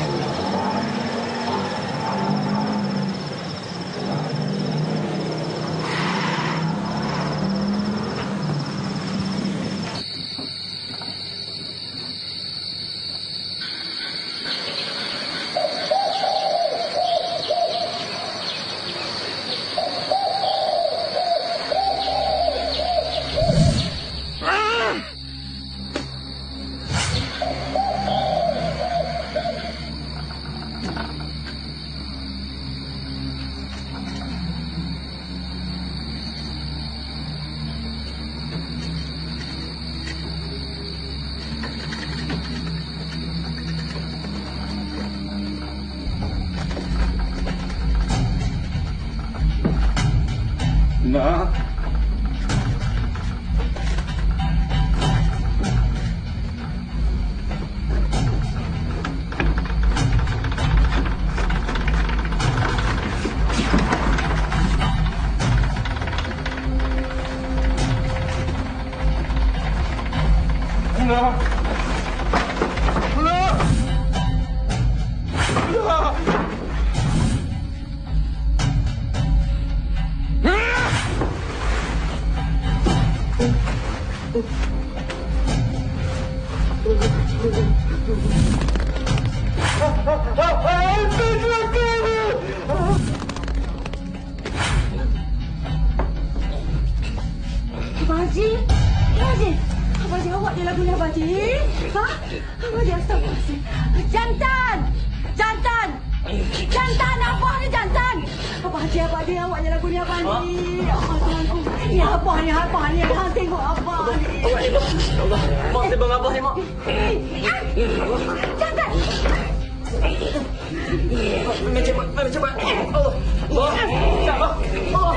Mana? Oh, oh, tak apa. Oh,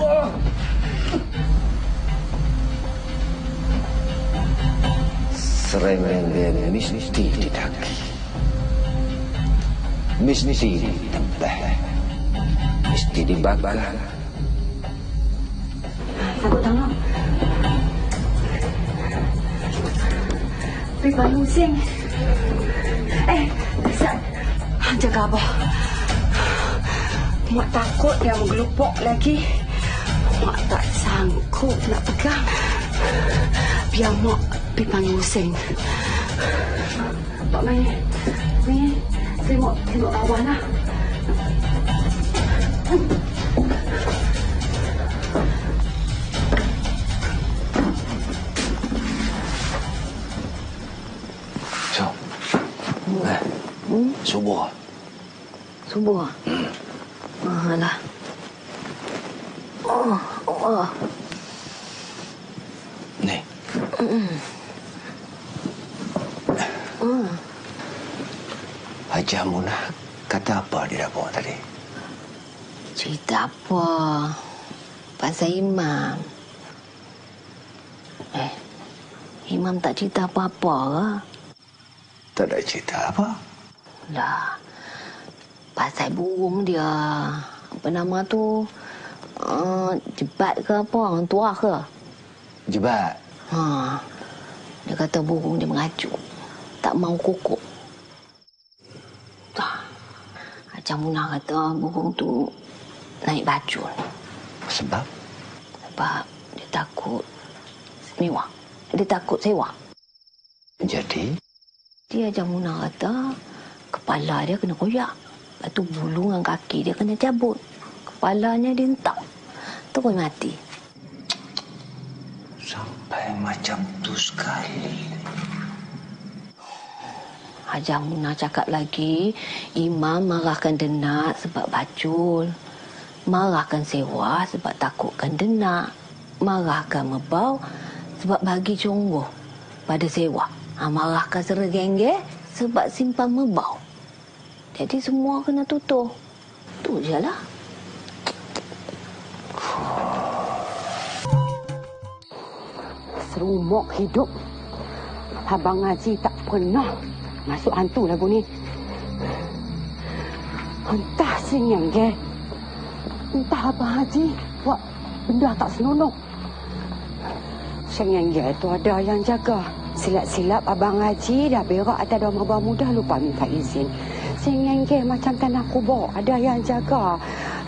oh, Seremenden mesti didaki. Mesti ditembah. Mesti dibakar. Sangkut tangan. Pergi bangun sing. Eh, Zat. Jaga abah. Mak takut dia menggelupok lagi. Mak tak sanggup nak pegang. Biar mak pergi panggil Hussein. Pak Mai, Mai, tengok, tengok bawah lah. So. Subuh. Subuh. Hmm. Oh, alah. Oh, oh. Ni. Hmm. Haji Amunah kata apa di dapur tadi? Cerita apa? Pasal Imam. Eh, Imam tak cerita apa-apa ke? Tak ada cerita apa? Lah, pasal burung dia. Apa nama tu? Uh, jebat ke apa? Orang tua ke? Jebat. Ha. Dia kata burung dia mengajuk. Tak mau kukuk. Tak. Macam Munah kata burung tu naik baju. Sebab? Sebab dia takut mewah. Dia takut sewa. Jadi? Dia Jamuna kata kepala dia kena koyak. Lepas tu bulu dengan kaki dia kena cabut. Kepalanya dia entak. Terus mati. Sampai macam tu sekali. Hajar Muna cakap lagi, Imam marahkan denak sebab bacul. Marahkan sewa sebab takutkan denak. Marahkan mebau sebab bagi conggoh pada sewa. Ha, marahkan seregengge sebab simpan mebau. Jadi semua kena tutup. Tu je lah. Serumok hidup. Abang Haji tak pernah masuk hantu lagu ni. Entah singing ke. Entah Abang Haji buat benda tak senonoh. Singing ke tu ada yang jaga. Silap-silap Abang Haji dah berak atas dua mabah muda lupa minta izin. Singing ke macam tanah kubur. Ada yang jaga.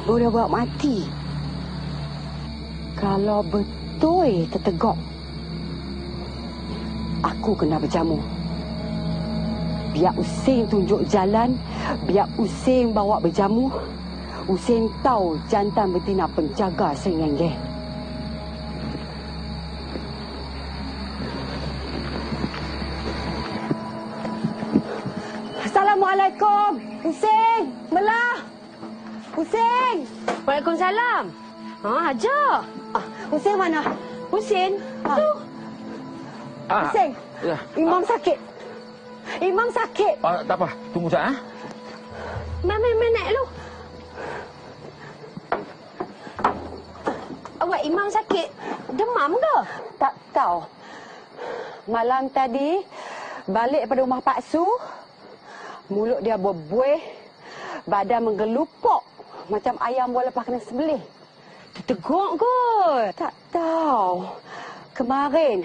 Boleh buat mati. Kalau betul tertegak aku kena berjamu. Biar Usain tunjuk jalan, biar Usain bawa berjamu. Usain tahu jantan betina penjaga sengenge. Assalamualaikum. Waalaikumsalam. Ha, Hajar. Ah, Usain mana? Usain. Ah. Tu. Ah, Usain. ya. Imam sakit. Imam sakit. Ah, tak apa. Tunggu sekejap. Ha? Mai, mai, mai naik lu. Awak imam sakit. Demam ke? Tak tahu. Malam tadi balik pada rumah Pak Su, mulut dia berbuih, badan menggelupok macam ayam bola lepas kena sebelih. Tegak kot. Tak tahu. Kemarin,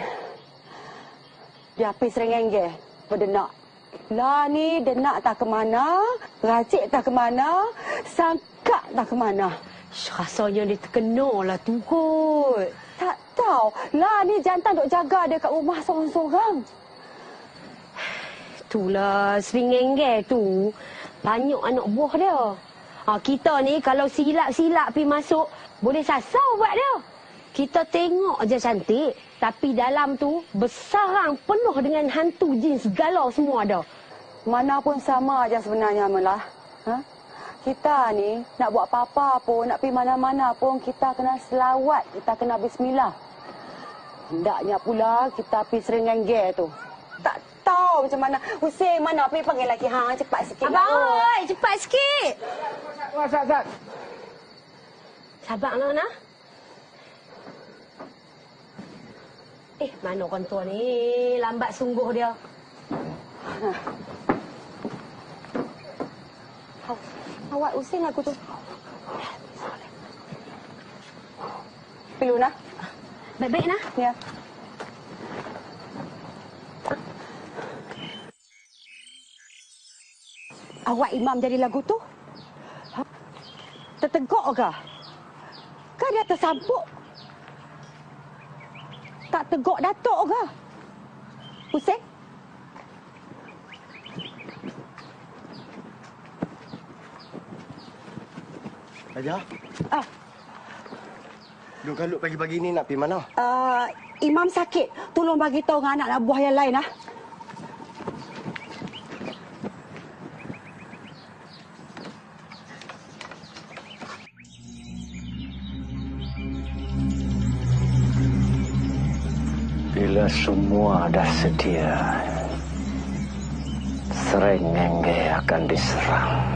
dia pergi serengenge berdenak. Lah ni denak tak ke mana, racik tak ke mana, sangkak tak ke mana. Rasanya dia terkena lah tu kot. Tak tahu. Lah ni jantan duk jaga dia kat rumah seorang-seorang. Itulah seringenge tu. Banyak anak buah dia. Ha, kita ni kalau silap-silap pergi masuk, boleh sasar buat dia. Kita tengok je cantik. Tapi dalam tu bersarang penuh dengan hantu jin segala semua ada. Mana pun sama aja sebenarnya Melah. Ha? Kita ni nak buat apa-apa pun, nak pergi mana-mana pun kita kena selawat, kita kena bismillah. Hendaknya pula kita pergi serengenge tu. Tak tahu macam mana. Hussein mana pergi panggil lagi. Ha, cepat sikit. Abang, oi, cepat sikit. Sat, sat, sat. Sabarlah, nak. Eh, mana orang tua ni? Lambat sungguh dia. Awak using aku tu. Pilu nak? Baik-baik, nak. Ya. Awak imam jadi lagu tu? Ha? Tertegak ke? Kan dia tersampuk? Tak tegak datuk ke? Hussein? Raja, Ah, duk kalut pagi-pagi ni nak pergi mana? uh, imam sakit. Tolong bagi tahu dengan anak-anak buah yang lain ah. Semua dah sedia, Serengenge akan diserang.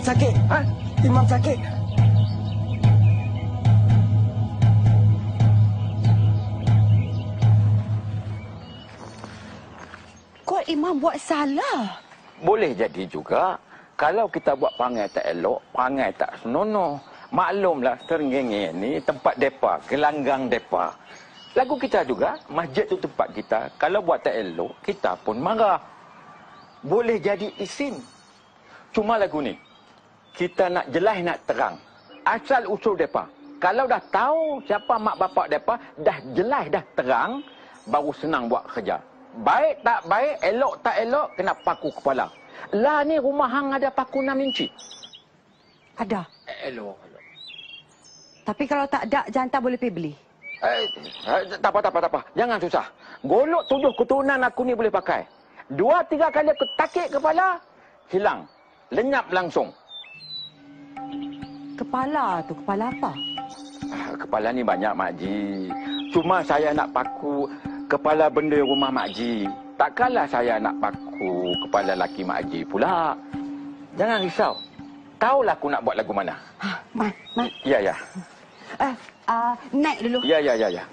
Imam sakit. Ha? Imam sakit. Kau imam buat salah. Boleh jadi juga. Kalau kita buat pangai tak elok, pangai tak senonoh. Maklumlah Terenggenge ni tempat depa, gelanggang depa. Lagu kita juga, masjid tu tempat kita. Kalau buat tak elok, kita pun marah. Boleh jadi isin. Cuma lagu ni, kita nak jelas nak terang. Asal usul depa. Kalau dah tahu siapa mak bapak depa, dah jelas dah terang, baru senang buat kerja. Baik tak baik, elok tak elok, kena paku kepala. Lah ni rumah hang ada paku 6 inci. Ada. Elok, elok. Tapi kalau tak ada, jantan boleh pergi beli. Eh, eh, tak apa, tak apa, tak apa. Jangan susah. Golok tujuh keturunan aku ni boleh pakai. Dua, tiga kali aku takik kepala, hilang. Lenyap langsung. Kepala tu, kepala apa? Ah, Kepala ni banyak, Mak Ji. Cuma saya nak paku kepala benda rumah Mak Ji. Takkanlah saya nak paku kepala laki Mak Ji pula. Jangan risau. Tahulah aku nak buat lagu mana. Ha, Man, Man. Ya, ya. Eh, uh, naik dulu. Ya, ya, ya, ya.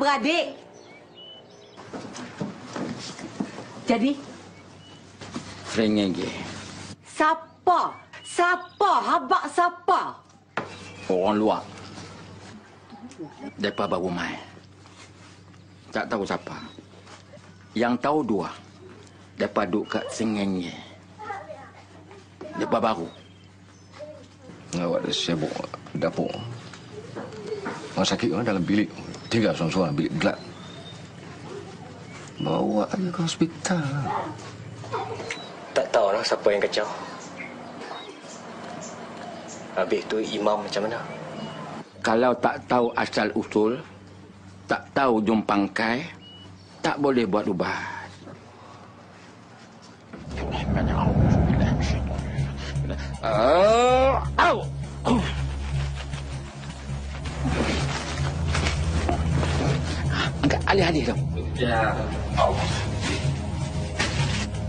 Beradik. Jadi, Rengenge. siapa? Siapa? Habak siapa? Orang luar. Depa baru mai. Tak tahu siapa. Yang tahu dua. Depa duduk kat sengenge. Depa baru. Awak dah sibuk dapur. Orang sakit orang dalam bilik. Tinggal seorang-seorang bilik gelap. Bawa aja ke hospital. Tak tahulah siapa yang kacau. Habis tu imam macam mana? Kalau tak tahu asal usul, tak tahu jom pangkai, tak boleh buat ubat. Oh, au. Alih-alih dong. Ya.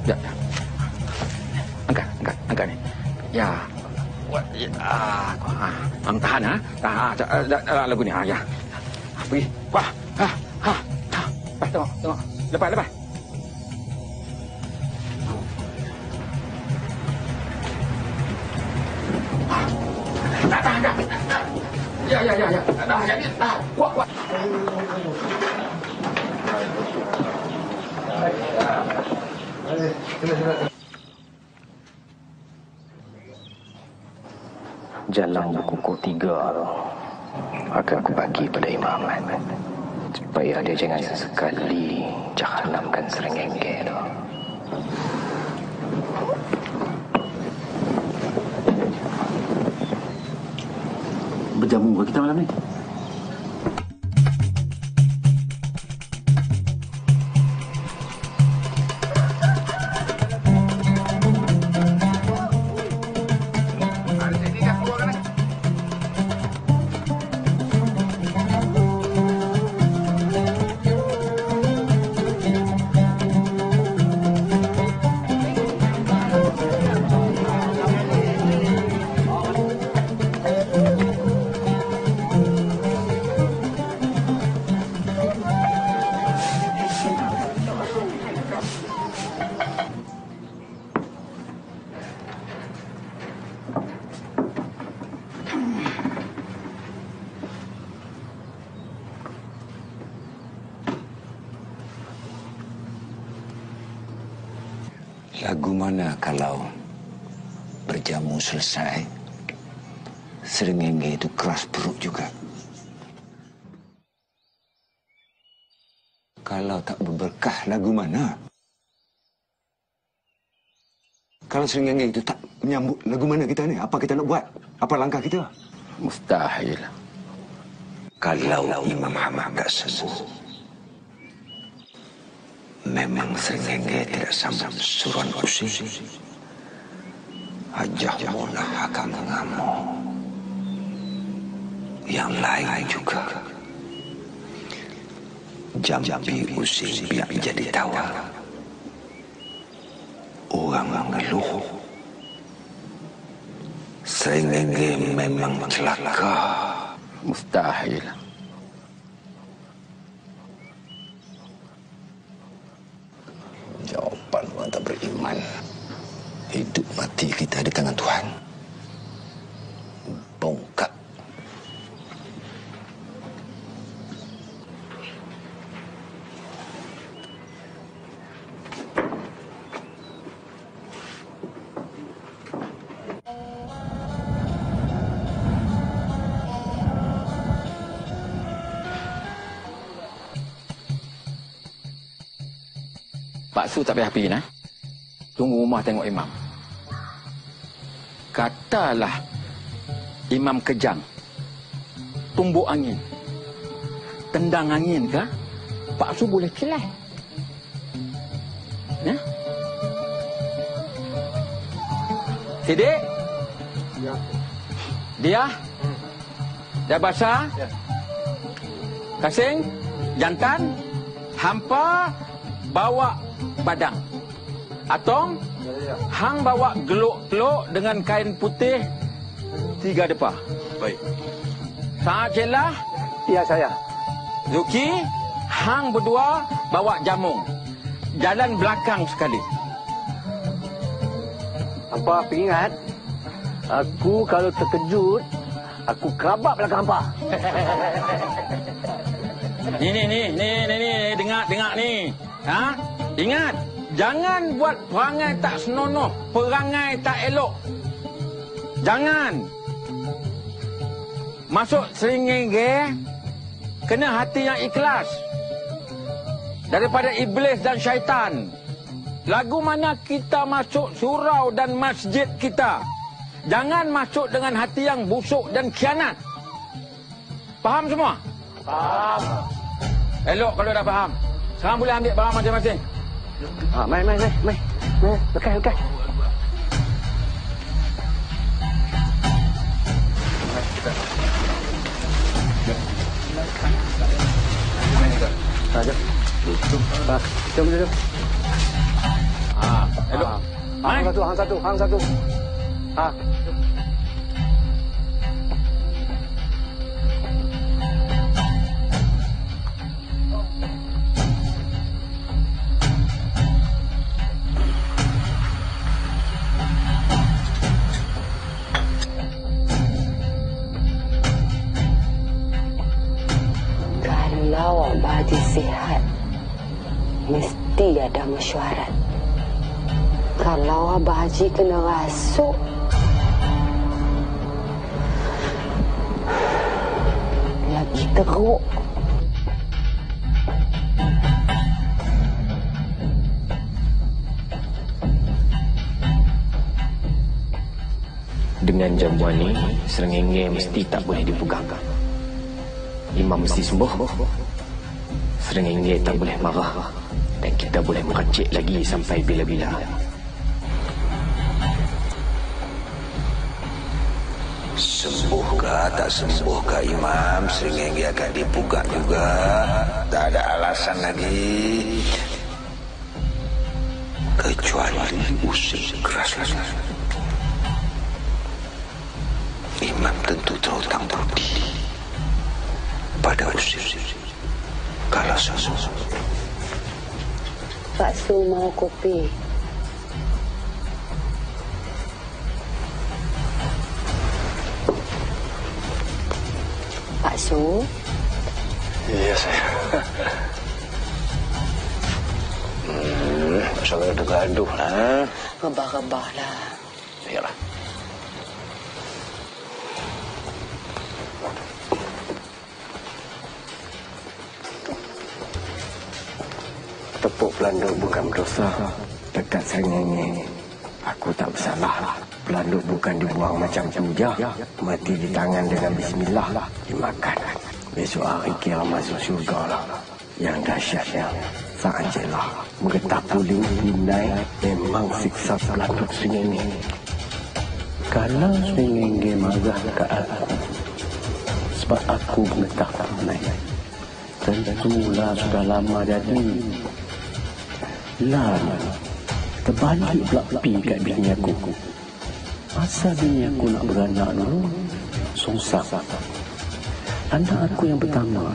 Ya. Angkat, angkat, angkat ni. Ya. Wah, ya. Ah, ah. Tahan ha. Tahan. Ah, dah, dah, lagu ni ha, ya. Pergi. Wah. Ha, ha. ha. Tengok, tengok. Lepas, lepas. Dah, dah, dah. Ya, ya, ya, ya. Dah, ya, ya. Dah. Kuat, kuat. Jalan buku tiga tu akan aku bagi pada Imam supaya dia jangan sesekali jahanamkan serengenge tu. Berjamu ke kita malam ni? Serengenge itu tak menyambut, lagu mana kita ni? Apa kita nak buat? Apa langkah kita? Mustahil. Kalau Imam Hamad tak sembuh, memang serengenge tidak sambut suruhan usi. Hajah Mona akan mengamuk. Yang lain juga. Jambi usi biar jadi tawa. Orang mengeluh. Serengenge memang celaka. Mustahil. Su tak payah pergi, nah. Tunggu rumah tengok imam. Katalah imam kejang. Tumbuk angin. Tendang angin ke? Pak Su boleh celah. Ya? Sidik? Ya. Dia? Dah basah? Ya. Kasing? Jantan? Hampa? Bawa badang. Atong? Hang bawa geluk-geluk dengan kain putih tiga depa. Baik. Saat jelah, Ya, saya. Zuki, hang berdua bawa jamung. Jalan belakang sekali. Hampa ingat, aku kalau terkejut, aku kerabak belakang hampa. Ni ni ni ni ni ni dengar dengar ni. Ha? Ingat, jangan buat perangai tak senonoh, perangai tak elok. Jangan. Masuk seringenge kena hati yang ikhlas. Daripada iblis dan syaitan. Lagu mana kita masuk surau dan masjid kita. Jangan masuk dengan hati yang busuk dan khianat. Faham semua? Elok kalau dah faham. Sekarang boleh ambil barang masing-masing. Ha, mai, mai, mai, mai. Mai, lekas, lekas. Ha, jom. Ha, jom, jom, jom. Ah, elok. Ha, Mai. hang satu, hang satu, hang satu. Ha. Mesyuarat. Kalau Abah Haji kena rasuk, lagi teruk. Dengan jamuan ni, serengenge mesti tak boleh dipegang. Imam mesti sembuh. Serengenge tak boleh marah. Dan kita boleh meracik lagi sampai bila-bila. Sembuhkah tak sembuhkah Imam? Seringgi akan dibuka juga. Tak ada alasan lagi. Kecuali usik keras. Imam tentu terhutang budi Pada usik Kalau sembuh Pak Su mau kopi. Pak Su, Ya, saya. hmm, masalah ada gaduh, ha? rebah-rebahlah. Pelanduk bukan berdosa. Dekat serengenge, aku tak bersalah. Pelanduk bukan dibuang macam pujah. Mati di tangan dengan bismillah. Dimakan. Besok hari kira masuk syurga lah. Yang dahsyatnya, saat jelah. Menggetah puling hindai memang siksa pelanduk serengenge. Kalau serengenge marah ke aku, sebab aku menggetah punai. Tentulah sudah lama jadi. Lama. Terbalik pula pi kat bini aku. Masa bini aku nak beranak dulu, susah. Anak aku yang pertama,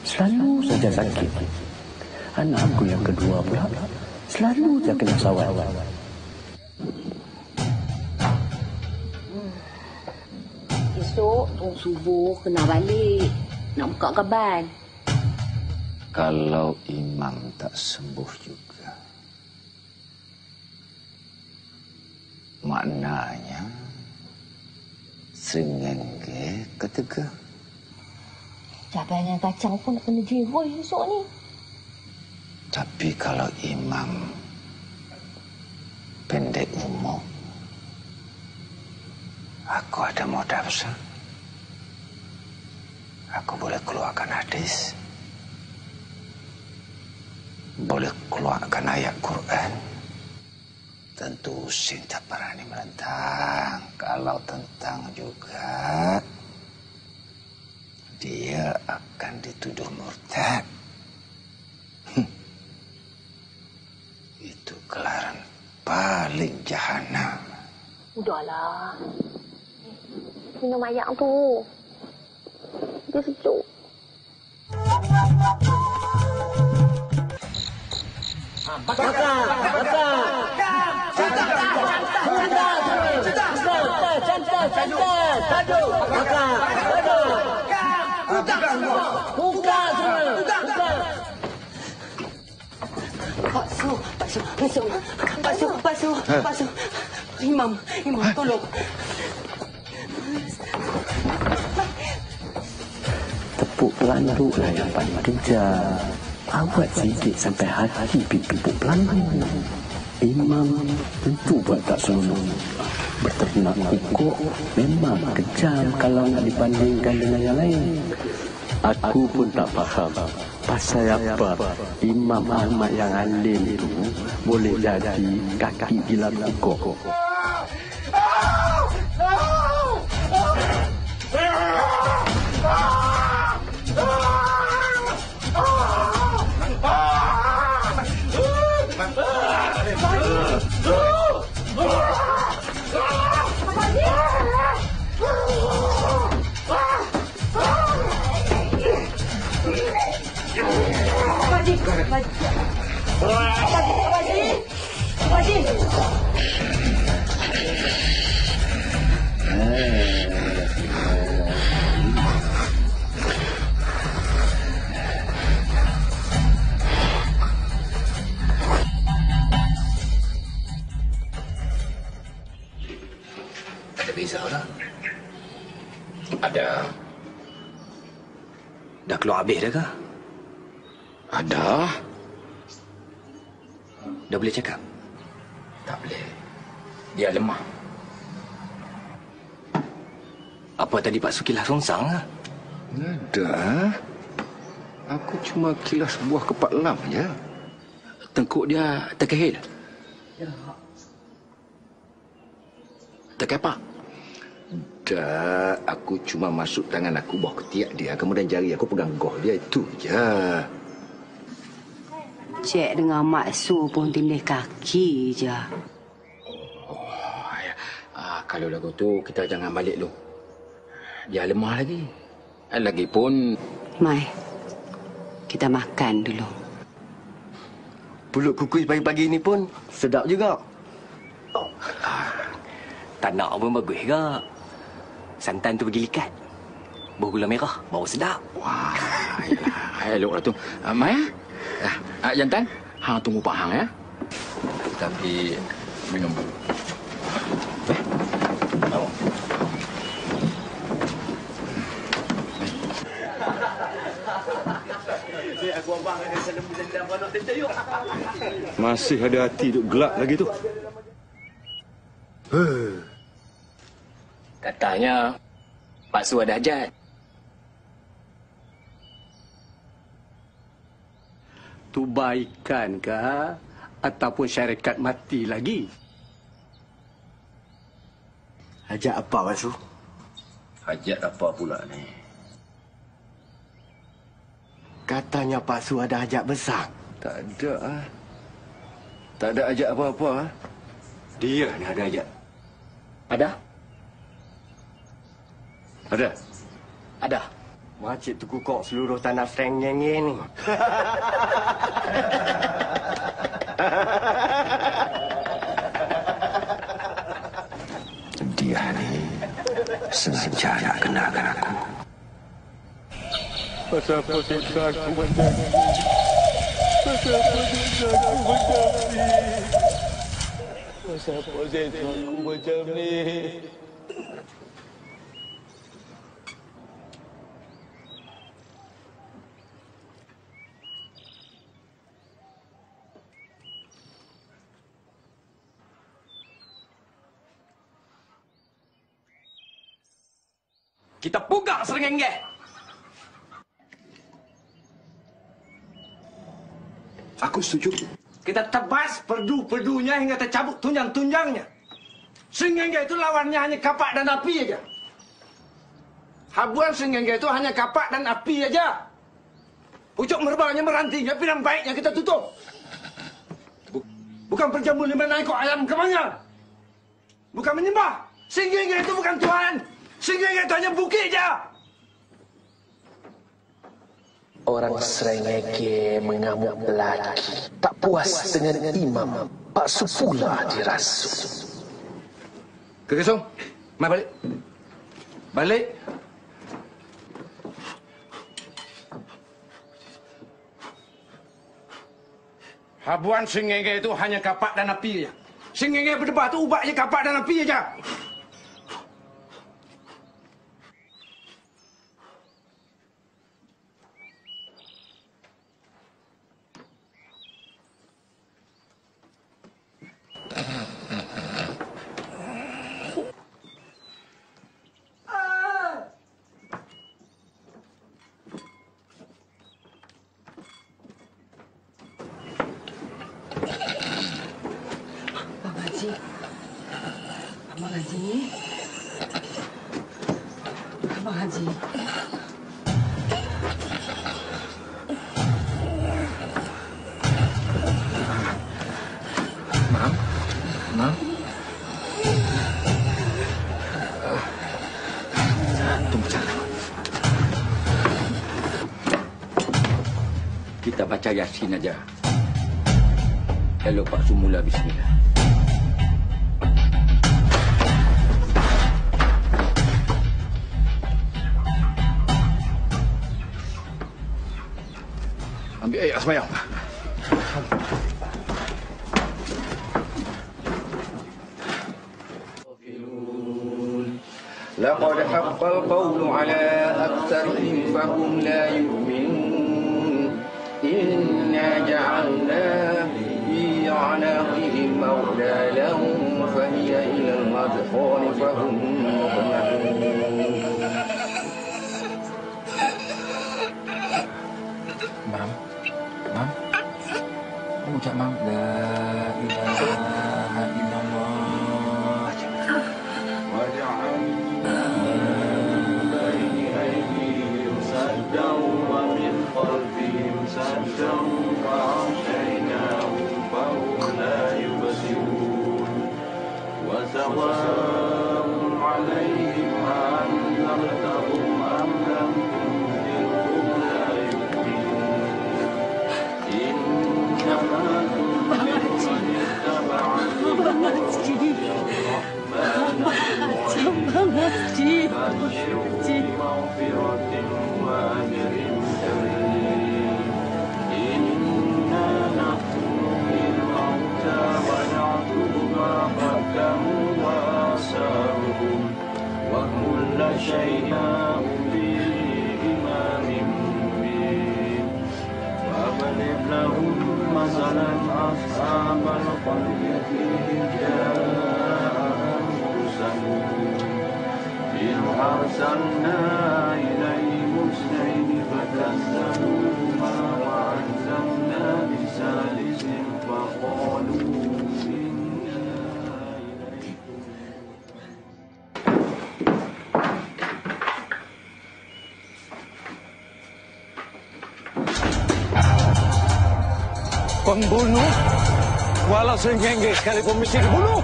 selalu saja sakit. Anak aku yang kedua pula, selalu saja kena sawat. Esok, tunggu subuh, kena balik. Nak buka gaban. Kalau Imam tak sembuh juga Maknanya Sengenge ketega Cabai dengan kacang pun nak kena jiwoi esok ni. Tapi kalau imam pendek umur, aku ada modal besar. Aku boleh keluarkan hadis. Boleh keluarkan ayat Quran. Tentu Sin tak berani menentang. Kalau tentang juga, dia akan dituduh murtad. Itu gelaran paling jahanam. Udahlah. Minum ayak tu. Dia sejuk. Pak Su, Pak Su, Pak Su, Pak Su, Pak Su, Pak Su. Imam, Imam, tolong. Tepuk pelandu lah yang paling kejam. Awat sikit sampai hati pipi tepuk pelandu. Imam tentu buat tak seronok. Berternak kukuk memang kejam kalau nak dibandingkan dengan yang lain. Aku pun tak faham pasal apa Imam Ahmad yang alim itu boleh jadi kaki gila kukuk. Ada beza tak? Ada. Dah keluar habis dah ke? Ada. Dah boleh cakap? Tak boleh. Dia lemah. Apa tadi Pak Sukilah rongsang ke? Ada. Aku cuma kilas buah kepak lam je. Tengkuk dia terkehil. Terkepak. Tak, aku cuma masuk tangan aku bawah ketiak dia. Kemudian jari aku pegang goh dia. Itu je. Cik dengan Mak Su pun tindih kaki je. Oh, ya. ah, kalau lagu tu kita jangan balik lu. Dia lemah lagi. Ah, Lagipun Mai, kita makan dulu. Pulut kukus pagi-pagi ni pun sedap juga. Tak nak pun bagus ke? Santan tu pergi likat. Bau gula merah, bau sedap. Wah, ayolah. Elok lah tu. Ah, Mai, ah, ah, jantan. Hang tunggu Pak Hang ya. Tapi minum dulu. Eh, mau. Masih ada hati duk gelak lagi tu. Katanya Pak Su ada hajat. Tubaikan ke ataupun syarikat mati lagi? Ajak apa Masu? Hajat apa pula ni? Katanya Pak Su ada hajat besar. Tak ada ah. Tak ada ajak apa-apa ah. Dia ni ada ajak. Ada? Ada. Ada. Wajib tu kukuk seluruh tanah Frank Nyenge ni. Dia ni sengaja nak kenalkan aku. Pasal apa siksa aku macam ni? Pasal apa siksa aku macam ni? Pasal apa siksa aku macam ni? Kita pugak serengenge. Aku setuju. Kita tebas perdu-perdunya hingga tercabut tunjang-tunjangnya. Serengenge itu lawannya hanya kapak dan api aja. Habuan serengenge itu hanya kapak dan api aja. Pucuk merbanya merantingnya, pinang baiknya kita tutup. Bu- Bukan perjamuan lima ekor ayam kemana? Bukan menyembah. Serengenge itu bukan Tuhan. Serengenge itu hanya bukit aja. Orang Serengenge mengamuk lagi. Tak puas dengan imam. Pak Supula dirasuk. Kekesong, mai balik. Balik. Habuan singenge itu hanya kapak dan api saja. Singenge berdebar tu ubah je kapak dan api saja. baca Yasin aja. Elok Pak Sumula Bismillah. Ambil air semayang. لقد حق القول على أكثرهم فهم لا يؤمنون إنا جعلنا في أعناقهم أغلالا فهي إلى الأذقان Pembunuh? Walau sengenge sekalipun mesti dibunuh.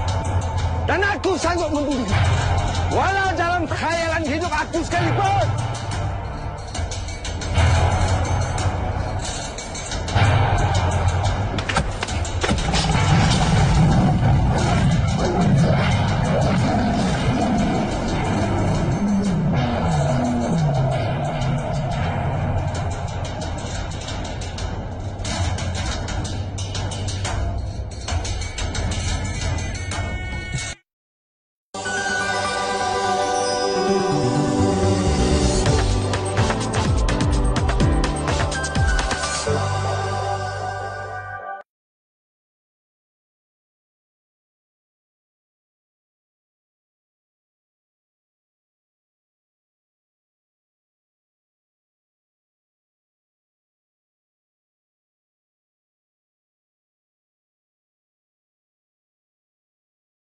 Dan aku sanggup membunuh. Walau dalam khayalan hidup aku sekalipun.